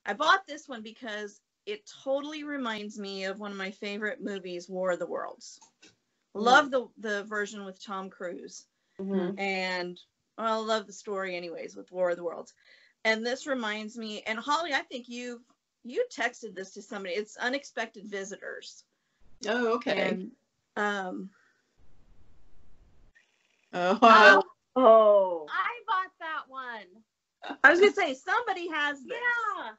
Speaker 4: I bought this one because it totally reminds me of one of my favorite movies, War of the Worlds. Love the the version with Tom Cruise.
Speaker 1: Mm-hmm.
Speaker 4: And well, I love the story anyways with War of the Worlds. And this reminds me and Holly, I think you you texted this to somebody. It's Unexpected Visitors.
Speaker 2: Oh, okay.
Speaker 4: And um
Speaker 2: oh,
Speaker 3: Oh,
Speaker 1: Oh,
Speaker 3: I bought that one.
Speaker 4: I was gonna say somebody has this.
Speaker 3: Yeah.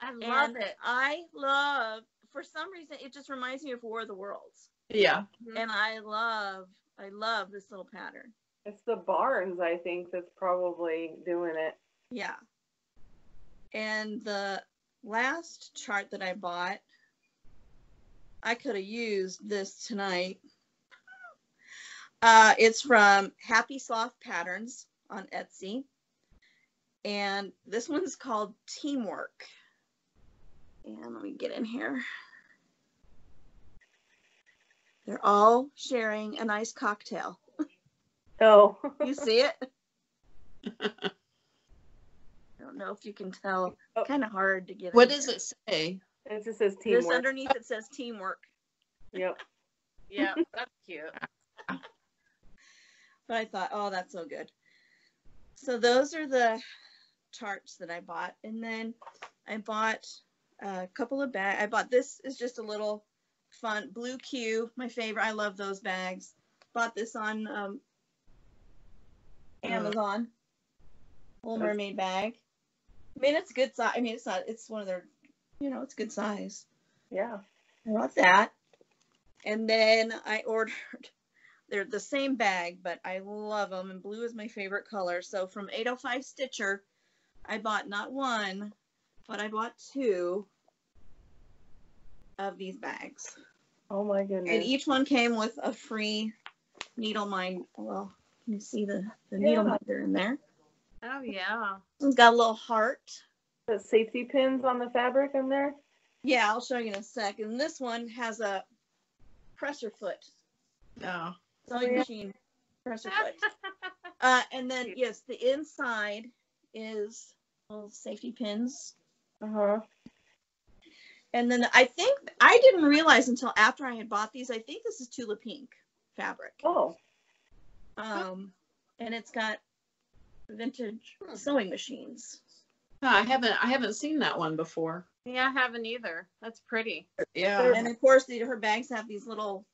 Speaker 3: I love
Speaker 4: and
Speaker 3: it.
Speaker 4: I love for some reason it just reminds me of War of the Worlds.
Speaker 2: yeah.
Speaker 4: And I love I love this little pattern.
Speaker 1: it's the Barnes, I think, that's probably doing it.
Speaker 4: Yeah. And the last chart that I bought, I could have used this tonight. Uh, it's from Happy Sloth Patterns on Etsy. And this one's called Teamwork. And let me get in here. They're all sharing a nice cocktail.
Speaker 1: Oh,
Speaker 4: You see it? I don't know if you can tell.
Speaker 1: Oh.
Speaker 4: Kind of hard to get.
Speaker 2: What does
Speaker 4: here.
Speaker 2: it say?
Speaker 1: it just says
Speaker 4: This underneath it says teamwork.
Speaker 1: Yep.
Speaker 3: Yeah, that's cute.
Speaker 4: But I thought, oh, that's so good. So those are the charts that I bought, and then I bought a couple of bags. I bought this is just a little fun blue Q, my favorite. I love those bags. Bought this on um, Amazon. Little mermaid bag. I mean, it's good size. I mean, it's not. It's one of their, you know, it's good size.
Speaker 1: Yeah.
Speaker 4: I bought that, and then I ordered. They're the same bag, but I love them, and blue is my favorite color. So from 805 Stitcher, I bought not one, but I bought two of these bags.
Speaker 1: Oh my goodness.
Speaker 4: And each one came with a free needle mind. Well, can you see the, the needle
Speaker 1: Yeah.
Speaker 4: minder in there?
Speaker 3: Oh yeah.
Speaker 4: It's got a little heart.
Speaker 1: the safety pins on the fabric in there.
Speaker 4: Yeah, I'll show you in a sec. And this one has a presser foot
Speaker 2: Oh.
Speaker 4: sewing
Speaker 1: yeah.
Speaker 4: machine presser foot. Uh, and then yes, the inside is little safety pins.
Speaker 1: Uh huh.
Speaker 4: And then I think I didn't realize until after I had bought these. I think this is Tula Pink fabric.
Speaker 1: Oh.
Speaker 4: Um, and it's got vintage
Speaker 2: Hmm.
Speaker 4: sewing machines.
Speaker 2: No, I haven't. I haven't seen that one before.
Speaker 3: yeah, I haven't either. That's pretty.
Speaker 2: Yeah.
Speaker 4: And of course, the, her bags have these little.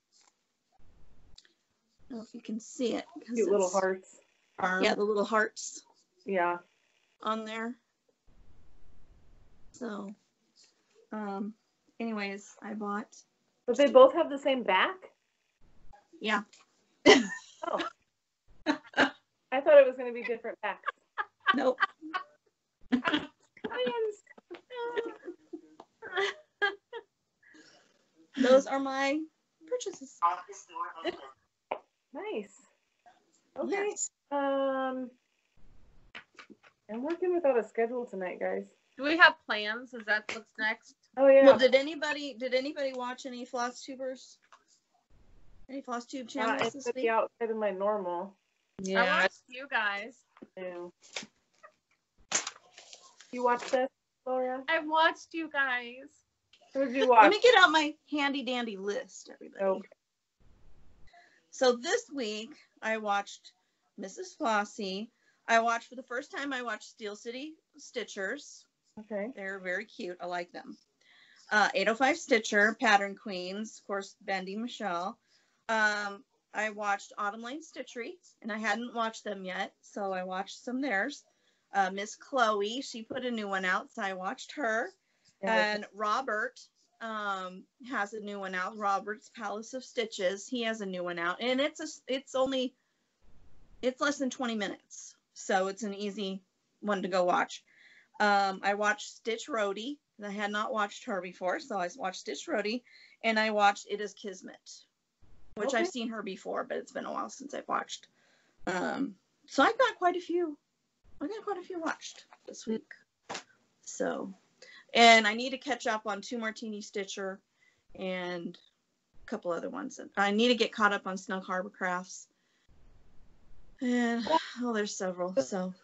Speaker 4: I don't know if you can see it.
Speaker 1: Cute little hearts.
Speaker 2: Farm.
Speaker 4: Yeah, the little hearts
Speaker 1: Yeah.
Speaker 4: on there. So, um, anyways, I bought.
Speaker 1: But they both have the same back?
Speaker 4: Yeah.
Speaker 1: Oh. I thought it was going to be different backs.
Speaker 4: Nope. Those are my purchases.
Speaker 1: Nice. Okay.
Speaker 4: Yes.
Speaker 1: Um, I'm working without a schedule tonight, guys.
Speaker 3: Do we have plans? Is that what's next?
Speaker 1: Oh yeah.
Speaker 4: Well, did anybody did anybody watch any floss tubers? Any floss tube channels
Speaker 1: it's
Speaker 4: this
Speaker 1: gonna
Speaker 4: week?
Speaker 1: outside of my normal.
Speaker 2: Yeah.
Speaker 3: I watched you guys.
Speaker 1: too. You watched this, Laura?
Speaker 3: I watched you guys.
Speaker 1: What did you
Speaker 4: Let me get out my handy dandy list, everybody.
Speaker 1: Okay.
Speaker 4: So this week I watched Mrs. Flossie. I watched for the first time. I watched Steel City Stitchers.
Speaker 1: Okay.
Speaker 4: They're very cute. I like them. Uh, 805 Stitcher, Pattern Queens, of course, Bendy Michelle. Um, I watched Autumn Lane Stitchery, and I hadn't watched them yet, so I watched some theirs. Uh, Miss Chloe, she put a new one out, so I watched her.
Speaker 1: Yeah,
Speaker 4: And Robert um, has a new one out. Robert's Palace of Stitches. He has a new one out, and it's a, it's only it's less than 20 minutes, so it's an easy one to go watch. Um, I watched Stitch Rhodey. I had not watched her before, so I watched Stitch Rhodey, and I watched It Is Kismet, which
Speaker 1: Okay.
Speaker 4: I've seen her before, but it's been a while since I've watched. Um, so I've got quite a few. I got quite a few watched this week. So, and I need to catch up on Two Martini Stitcher and a couple other ones. I need to get caught up on Snug Harbor Crafts. And oh, there's several. So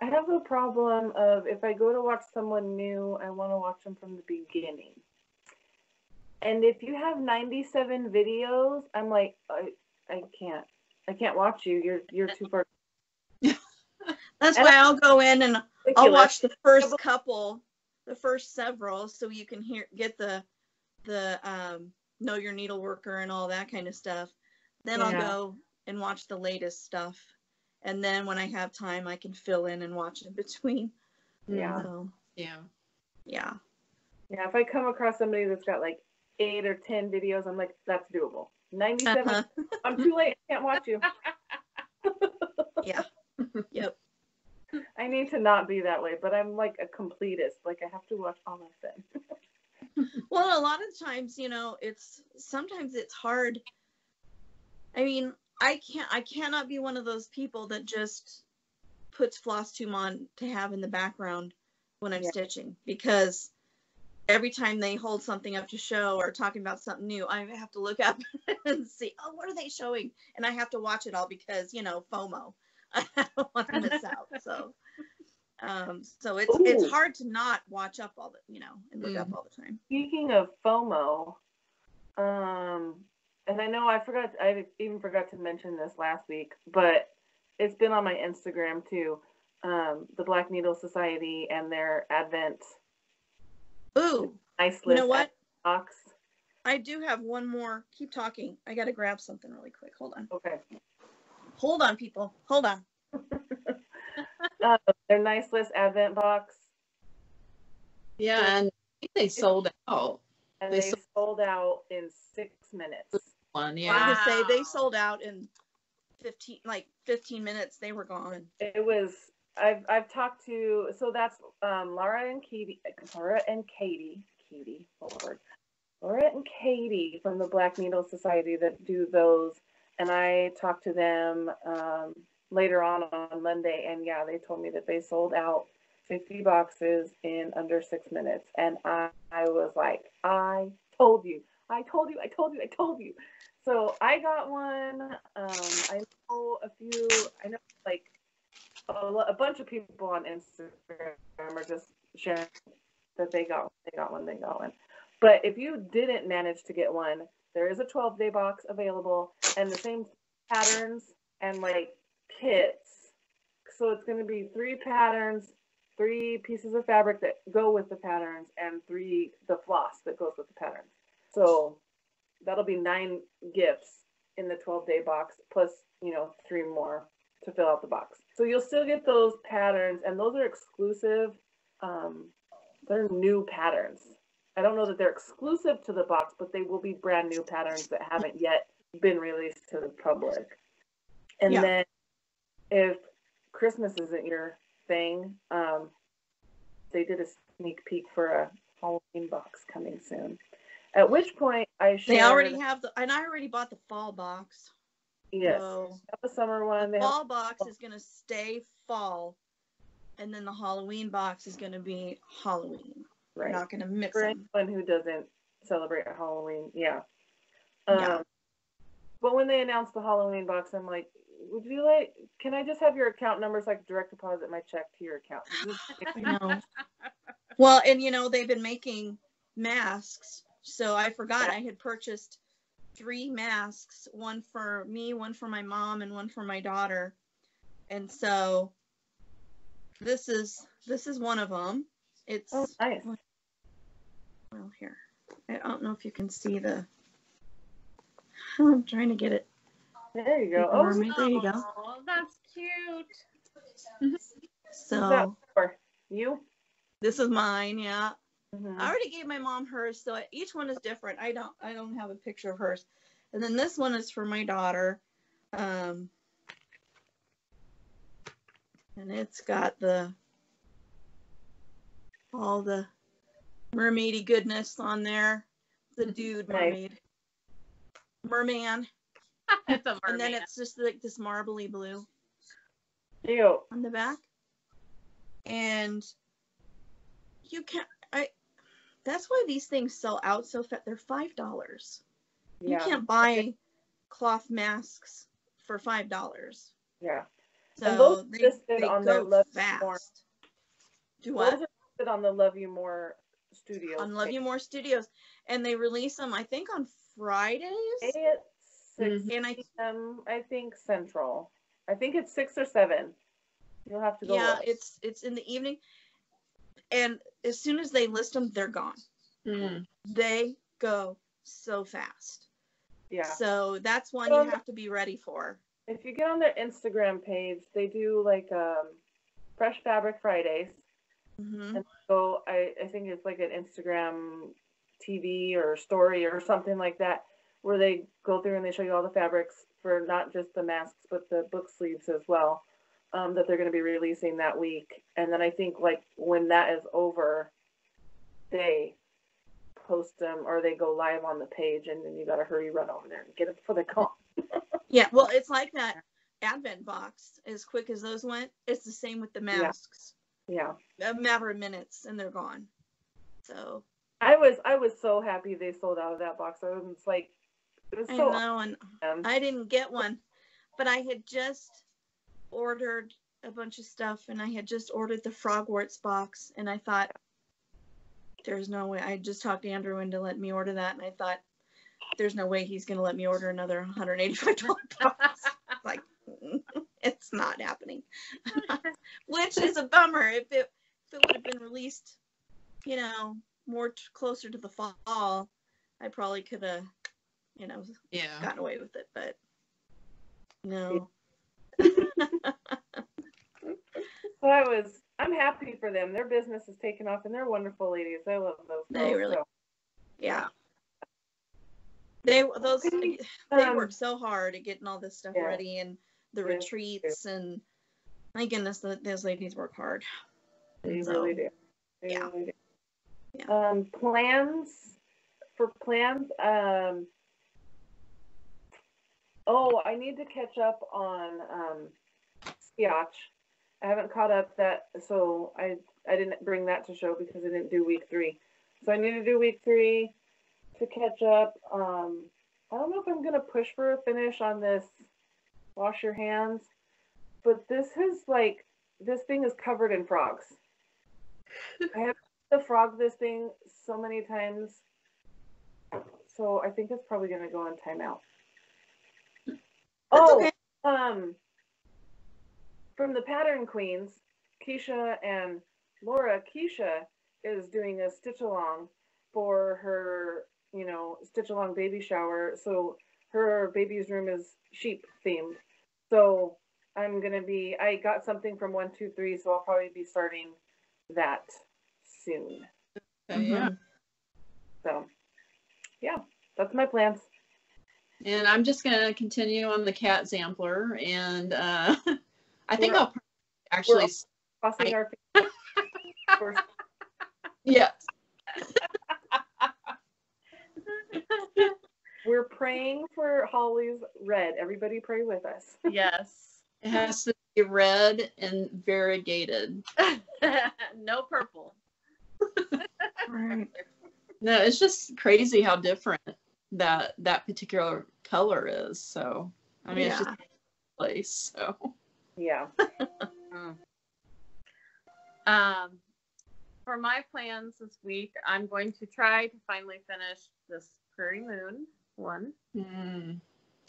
Speaker 1: I have a problem of if I go to watch someone new, I want to watch them from the beginning. And if you have 97 videos, I'm like, I, I can't, I can't watch you. You're, you're too far.
Speaker 4: that's
Speaker 1: And
Speaker 4: why I'll go in and I'll watch the first couple, the first several, so you can hear get the the um, know your needle worker and all that kind of stuff. Then I'll go and watch the latest stuff, and then when I have time, I can fill in and watch in between.
Speaker 1: Yeah.
Speaker 4: So,
Speaker 2: Yeah.
Speaker 4: yeah.
Speaker 1: Yeah, if I come across somebody that's got like eight or 10 videos, I'm like, that's doable. 97,
Speaker 4: Uh-huh.
Speaker 1: I'm too late. I can't watch you. Yeah.
Speaker 4: Yep.
Speaker 1: I need to not be that way, but I'm like a completist. Like, I have to watch all of them.
Speaker 4: Well, a lot of times, you know, it's sometimes it's hard. I mean, I can't I cannot be one of those people that just puts floss tube on to have in the background when I'm
Speaker 1: Yeah.
Speaker 4: stitching because every time they hold something up to show or talking about something new, I have to look up and see, oh, what are they showing? And I have to watch it all because, you know, FOMO. I don't want to miss out. So um so it's
Speaker 1: Ooh.
Speaker 4: it's hard to not watch up all the you know and look up all the time.
Speaker 1: Speaking of FOMO, um, and I know I forgot, I even forgot to mention this last week, but it's been on my Instagram too. Um, the Black Needle Society and their Advent
Speaker 4: Ooh,
Speaker 1: nice
Speaker 4: you know what?
Speaker 1: box.
Speaker 4: I do have one more. Keep talking. I got to grab something really quick. Hold on.
Speaker 1: Okay.
Speaker 4: Hold on, people. Hold on.
Speaker 1: uh, their nice list Advent box.
Speaker 2: Yeah, and they sold out
Speaker 1: and
Speaker 2: They
Speaker 1: they,
Speaker 2: sold-
Speaker 1: sold out in six minutes.
Speaker 2: One.
Speaker 4: I
Speaker 2: Yeah.
Speaker 4: was gonna say they sold out in fifteen, like fifteen minutes. They were gone.
Speaker 1: It was. I've I've talked to so that's um, Laura and Katie, Laura and Katie, Katie, Lord, Laura and Katie from the Black Needle Society that do those, and I talked to them um, later on on Monday, and yeah, they told me that they sold out 50 boxes in under six minutes, and I I was like, I told you, I told you, I told you, I told you. So I got one. Um, I know a few. I know like a, a bunch of people on Instagram are just sharing that they got they got one, they got one. But if you didn't manage to get one, there is a 12 day box available and the same patterns and like kits. So it's going to be three patterns, three pieces of fabric that go with the patterns, and three the floss that goes with the patterns. So that'll be nine gifts in the 12 day box plus you know three more to fill out the box. So you'll still get those patterns and those are exclusive um, they're new patterns. I don't know that they're exclusive to the box but they will be brand new patterns that haven't yet been released to the public. And
Speaker 4: Yeah.
Speaker 1: then if christmas isn't your thing um, they did a sneak peek for a halloween box coming soon at which point i shared
Speaker 4: They already have the, and I already bought the fall box.
Speaker 1: yes
Speaker 4: So
Speaker 1: have a summer one have
Speaker 4: fall box is gonna stay fall, and then the Halloween box is gonna be Halloween. We're
Speaker 1: right
Speaker 4: not gonna mix
Speaker 1: for
Speaker 4: them.
Speaker 1: anyone who doesn't celebrate Halloween, yeah. Um,
Speaker 4: Yeah.
Speaker 1: But when they announced the Halloween box, I'm like, would you like? Can I just have your account number so I can direct deposit my check to your account?
Speaker 4: Know. Well, and you know they've been making masks, so I forgot I had purchased three masks, one for me, one for my mom, and one for my daughter. And so this is this is one of them. It's
Speaker 1: oh, nice.
Speaker 4: well here. I don't know if you can see the. I'm trying to get it.
Speaker 1: There you go. Oh,
Speaker 4: mermaid. There you go.
Speaker 3: That's cute.
Speaker 1: Mm-hmm.
Speaker 4: So
Speaker 1: that for? You?
Speaker 4: this is mine. Yeah.
Speaker 1: Mhm.
Speaker 4: I already gave my mom hers, so each one is different. I don't I don't have a picture of hers. And then this one is for my daughter. Um and it's got the all the mermaidy goodness on there. The dude
Speaker 1: Nice.
Speaker 4: mermaid. Merman.
Speaker 3: it's a mermaid.
Speaker 4: And then it's just like this marbly blue
Speaker 1: Cute.
Speaker 4: on the back. And you can I that's why these things sell out so fast. They're five dollars. You can't buy cloth masks for five dollars.
Speaker 1: Yeah.
Speaker 4: So
Speaker 1: And those
Speaker 4: they,
Speaker 1: listed
Speaker 4: they
Speaker 1: on
Speaker 4: go
Speaker 1: Love You
Speaker 4: fast.
Speaker 1: More.
Speaker 4: Do
Speaker 1: Those
Speaker 4: what?
Speaker 1: are listed on the Love You More studio.
Speaker 4: On Love You More Studios, and they release them I think on Fridays.
Speaker 1: It's 6 mm-hmm.
Speaker 4: And I
Speaker 1: p.m. I think Central. I think it's six or seven. You'll have to go.
Speaker 4: yeah,
Speaker 1: look.
Speaker 4: it's it's in the evening, and as soon as they list them, they're gone.
Speaker 2: Mm.
Speaker 4: They go so fast.
Speaker 1: yeah.
Speaker 4: So that's one you have to be ready for.
Speaker 1: If you get on their Instagram page, they do like um, Fresh Fabric Fridays.
Speaker 4: hmm
Speaker 1: And so I, I think it's like an Instagram TV or story or something like that, where they go through and they show you all the fabrics for not just the masks, but the book sleeves as well, um, that they're going to be releasing that week. And then I think like when that is over, they post them or they go live on the page and then you got to hurry run over there and get it before they come.
Speaker 4: Yeah, well, it's like that Advent box. As quick as those went, it's the same with the masks.
Speaker 1: Yeah.
Speaker 4: A matter of minutes, and they're gone. So
Speaker 1: I was I was so happy they sold out of that box. I was like, it was
Speaker 4: I
Speaker 1: so
Speaker 4: know, and. I didn't get one, but I had just ordered a bunch of stuff, and I had just ordered the Frogwarts box, and I thought, there's no way. I just talked to Andrew into let me order that, and I thought, there's no way he's gonna let me order another $185 box. like, it's not happening. Which is a bummer. If it if it would have been released, you know, more t- closer to the fall, I probably could have, you know,
Speaker 2: Yeah.
Speaker 4: gotten away with it, but no.
Speaker 1: So I was I'm happy for them. Their business is taking off, and they're wonderful ladies. I love those.
Speaker 4: They
Speaker 1: girls,
Speaker 4: really-
Speaker 1: so.
Speaker 4: Yeah. They those they
Speaker 1: um,
Speaker 4: work so hard at getting all this stuff
Speaker 1: Yeah.
Speaker 4: ready and the
Speaker 1: Yes,
Speaker 4: retreats and my goodness, th those ladies work hard.
Speaker 1: They
Speaker 4: So,
Speaker 1: really do. They
Speaker 4: yeah.
Speaker 1: really do.
Speaker 4: Yeah.
Speaker 1: Um, plans for plans. Um, oh, I need to catch up on um, Skiatch. I haven't caught up that, so I I didn't bring that to show because I didn't do week three. So I need to do week three to catch up. Um, I don't know if I'm gonna push for a finish on this. Wash your hands, but this is like this thing is covered in frogs. I have to frog this thing so many times. So I think it's probably gonna go on timeout. Oh,
Speaker 4: okay.
Speaker 1: um, from the Pattern Queens, Keisha and Laura. Keisha is doing a stitch along for her, you know, stitch along baby shower. So her baby's room is sheep themed. So I'm gonna be. I got something from one, two, three. So I'll probably be starting that soon.
Speaker 2: Okay, yeah.
Speaker 1: So, yeah, that's my plans.
Speaker 2: And I'm just gonna continue on the cat sampler, and uh, I think
Speaker 1: We're-
Speaker 2: I'll actually
Speaker 1: Crossing our fingers.
Speaker 2: Yes.
Speaker 1: We're praying for Holly's red. Everybody pray with us.
Speaker 3: yes.
Speaker 2: It has to be red and variegated.
Speaker 3: no purple.
Speaker 4: Right.
Speaker 2: No, it's just crazy how different that that particular color is. So I mean, it's just place. So
Speaker 1: Yeah.
Speaker 3: Um, for my plans this week, I'm going to try to finally finish this Prairie Moon one.
Speaker 2: mm,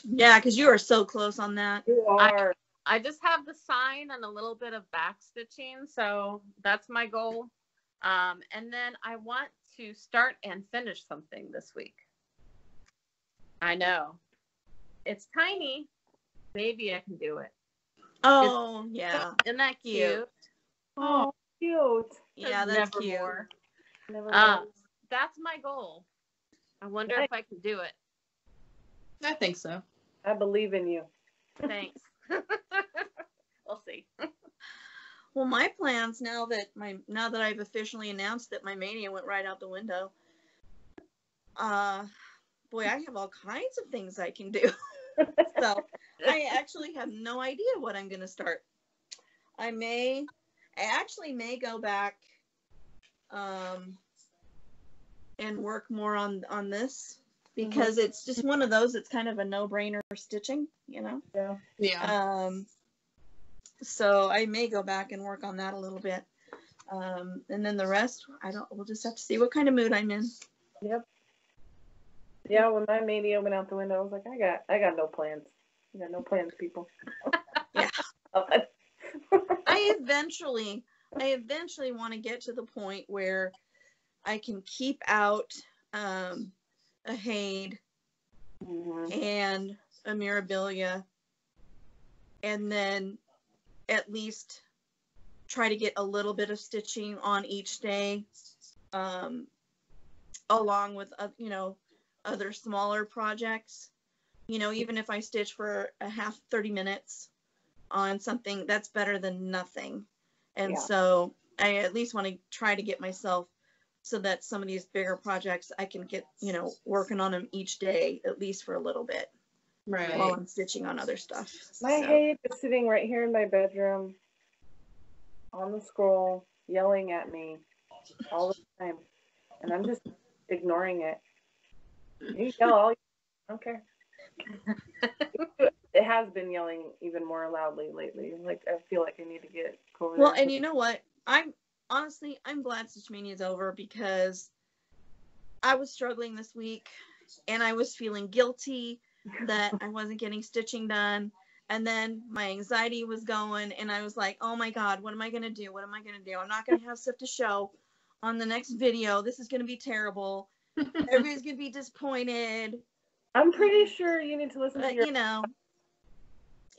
Speaker 4: Yeah, because you are so close on that.
Speaker 1: You are.
Speaker 3: I just have the sign and a little bit of back stitching, so that's my goal. Um, and then I want to start and finish something this week. I know it's tiny. Maybe I can do it.
Speaker 4: Oh, yeah.
Speaker 3: Isn't that
Speaker 4: Cute.
Speaker 3: cute?
Speaker 1: Oh, cute.
Speaker 4: Yeah, that's cute.
Speaker 3: Nevermore.
Speaker 1: Never
Speaker 3: Um,
Speaker 1: mind.
Speaker 3: that's my goal. I wonder
Speaker 1: Nice.
Speaker 3: if I can do it.
Speaker 2: I think so.
Speaker 1: I believe in you.
Speaker 3: Thanks. we'll see.
Speaker 4: Well, my plans now that my now that I've officially announced that my mania went right out the window. Uh, boy, I have all kinds of things I can do. so I actually have no idea what I'm going to start. I may, I actually may go back, um, and work more on on this because it's just one of those. It's kind of a no brainer stitching, you know.
Speaker 1: Yeah.
Speaker 2: Yeah.
Speaker 4: Um, so I may go back and work on that a little bit. Um, and then the rest, I don't. We'll just have to see what kind of mood I'm in.
Speaker 1: Yep. Yeah, when my mania went out the window, I was like, I got, I got no plans. I got no plans, people.
Speaker 4: Yeah. I eventually, I eventually want to get to the point where I can keep out um, a HAED
Speaker 1: Mhm.
Speaker 4: and a Mirabilia, and then at least try to get a little bit of stitching on each day, um, along with uh, you know other smaller projects. You know, even if I stitch for a half thirty minutes on something, that's better than nothing. And
Speaker 1: Yeah.
Speaker 4: so I at least want to try to get myself so that some of these bigger projects I can get you know working on them each day at least for a little bit
Speaker 2: Right.
Speaker 4: while I'm stitching on other stuff.
Speaker 1: My
Speaker 4: So,
Speaker 1: HAED is sitting right here in my bedroom on the scroll, yelling at me all the time. And I'm just ignoring it. You yell all you I don't care. it has been yelling even more loudly lately. Like I feel like I need to get over
Speaker 4: well, and you know what? I'm honestly I'm glad Stitch Mania is over because I was struggling this week and I was feeling guilty that I wasn't getting stitching done. And then my anxiety was going, and I was like, oh my God, what am I going to do? What am I going to do? I'm not going to have stuff to show on the next video. This is going to be terrible. Everybody's going to be disappointed.
Speaker 1: I'm pretty sure you need to listen to
Speaker 4: But,
Speaker 1: your
Speaker 4: you know,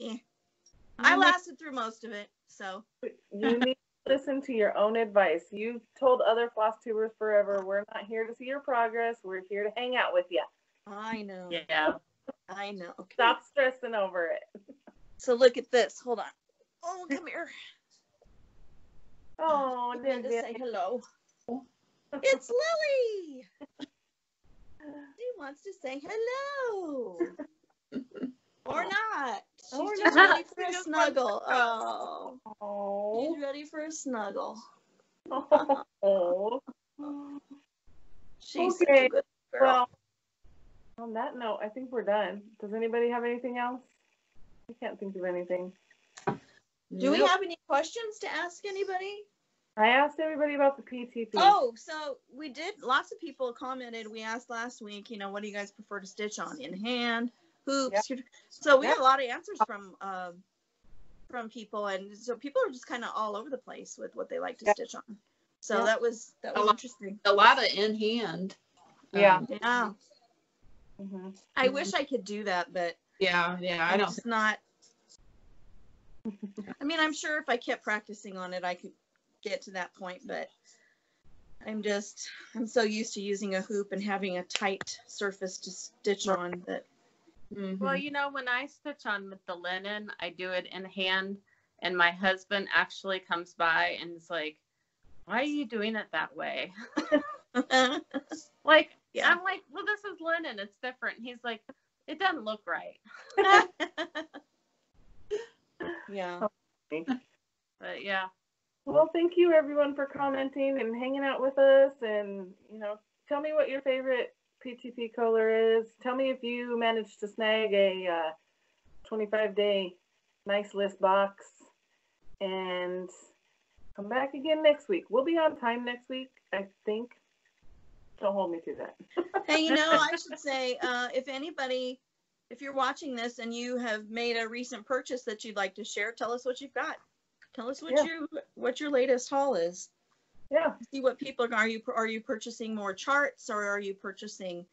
Speaker 4: eh. I lasted through most of it. So,
Speaker 1: you need to listen to your own advice. You've told other floss tubers forever, we're not here to see your progress. We're here to hang out with you.
Speaker 4: I know.
Speaker 3: Yeah.
Speaker 4: I know. Okay.
Speaker 1: Stop stressing over it.
Speaker 4: So look at this. Hold on. Oh, come here.
Speaker 1: Oh,
Speaker 4: Linda,
Speaker 1: Linda.
Speaker 4: say hello. It's Lily. She wants to say hello. Or not. She's
Speaker 1: Or
Speaker 4: just
Speaker 1: not.
Speaker 4: ready for a snuggle. Oh,
Speaker 1: Oh.
Speaker 4: she's ready for a snuggle.
Speaker 1: Oh.
Speaker 4: She's
Speaker 1: Okay,
Speaker 4: such a good girl.
Speaker 1: Well, on that note, I think we're done. Does anybody have anything else? I can't think of anything.
Speaker 4: Do we have any questions to ask anybody?
Speaker 1: I asked everybody about the PTP.
Speaker 4: Oh, so we did. Lots of people commented. We asked last week. You know, what do you guys prefer to stitch on? In hand, hoops. So we
Speaker 1: Yep.
Speaker 4: got a lot of answers from um, from people, and so people are just kind of all over the place with what they like to
Speaker 1: Yep.
Speaker 4: stitch on. So
Speaker 1: Yep.
Speaker 4: that was that
Speaker 2: A
Speaker 4: was
Speaker 2: lot.
Speaker 4: interesting.
Speaker 2: a lot of in hand.
Speaker 1: Yeah.
Speaker 2: Um,
Speaker 4: Yeah,
Speaker 1: hmm
Speaker 4: I wish I could do that, but
Speaker 2: yeah, yeah. I don't.
Speaker 4: It's not. I mean, I'm sure if I kept practicing on it, I could get to that point, but I'm just, I'm so used to using a hoop and having a tight surface to stitch on that.
Speaker 2: Mhm.
Speaker 3: Well, you know, when I stitch on with the linen, I do it in hand, and my husband actually comes by and is like, "Why are you doing it that way?" Like,
Speaker 4: Yeah.
Speaker 3: I'm like, "Well, this is linen; it's different." He's like, "It doesn't look right."
Speaker 4: yeah.
Speaker 3: But yeah,
Speaker 1: Well, thank you everyone for commenting and hanging out with us. And, you know, tell me what your favorite PTP color is. Tell me if you managed to snag a uh, 25 day nice list box. And come back again next week. We'll be on time next week, I think. Don't hold me to that.
Speaker 4: Hey, you know, I should say, uh, if anybody, if you're watching this and you have made a recent purchase that you'd like to share, tell us what you've got. Tell us what
Speaker 1: Yeah.
Speaker 4: you what your latest haul is.
Speaker 1: Yeah.
Speaker 4: see what people are you are you purchasing more charts or are you purchasing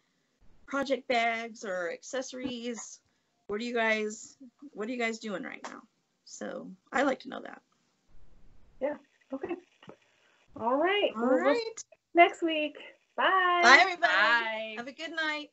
Speaker 4: project bags or accessories what are you guys what are you guys doing right now so i like to know that Yeah.
Speaker 1: Okay. All right.
Speaker 4: all
Speaker 1: We'll
Speaker 4: right
Speaker 1: next week. Bye.
Speaker 4: bye everybody
Speaker 3: bye.
Speaker 4: have a good night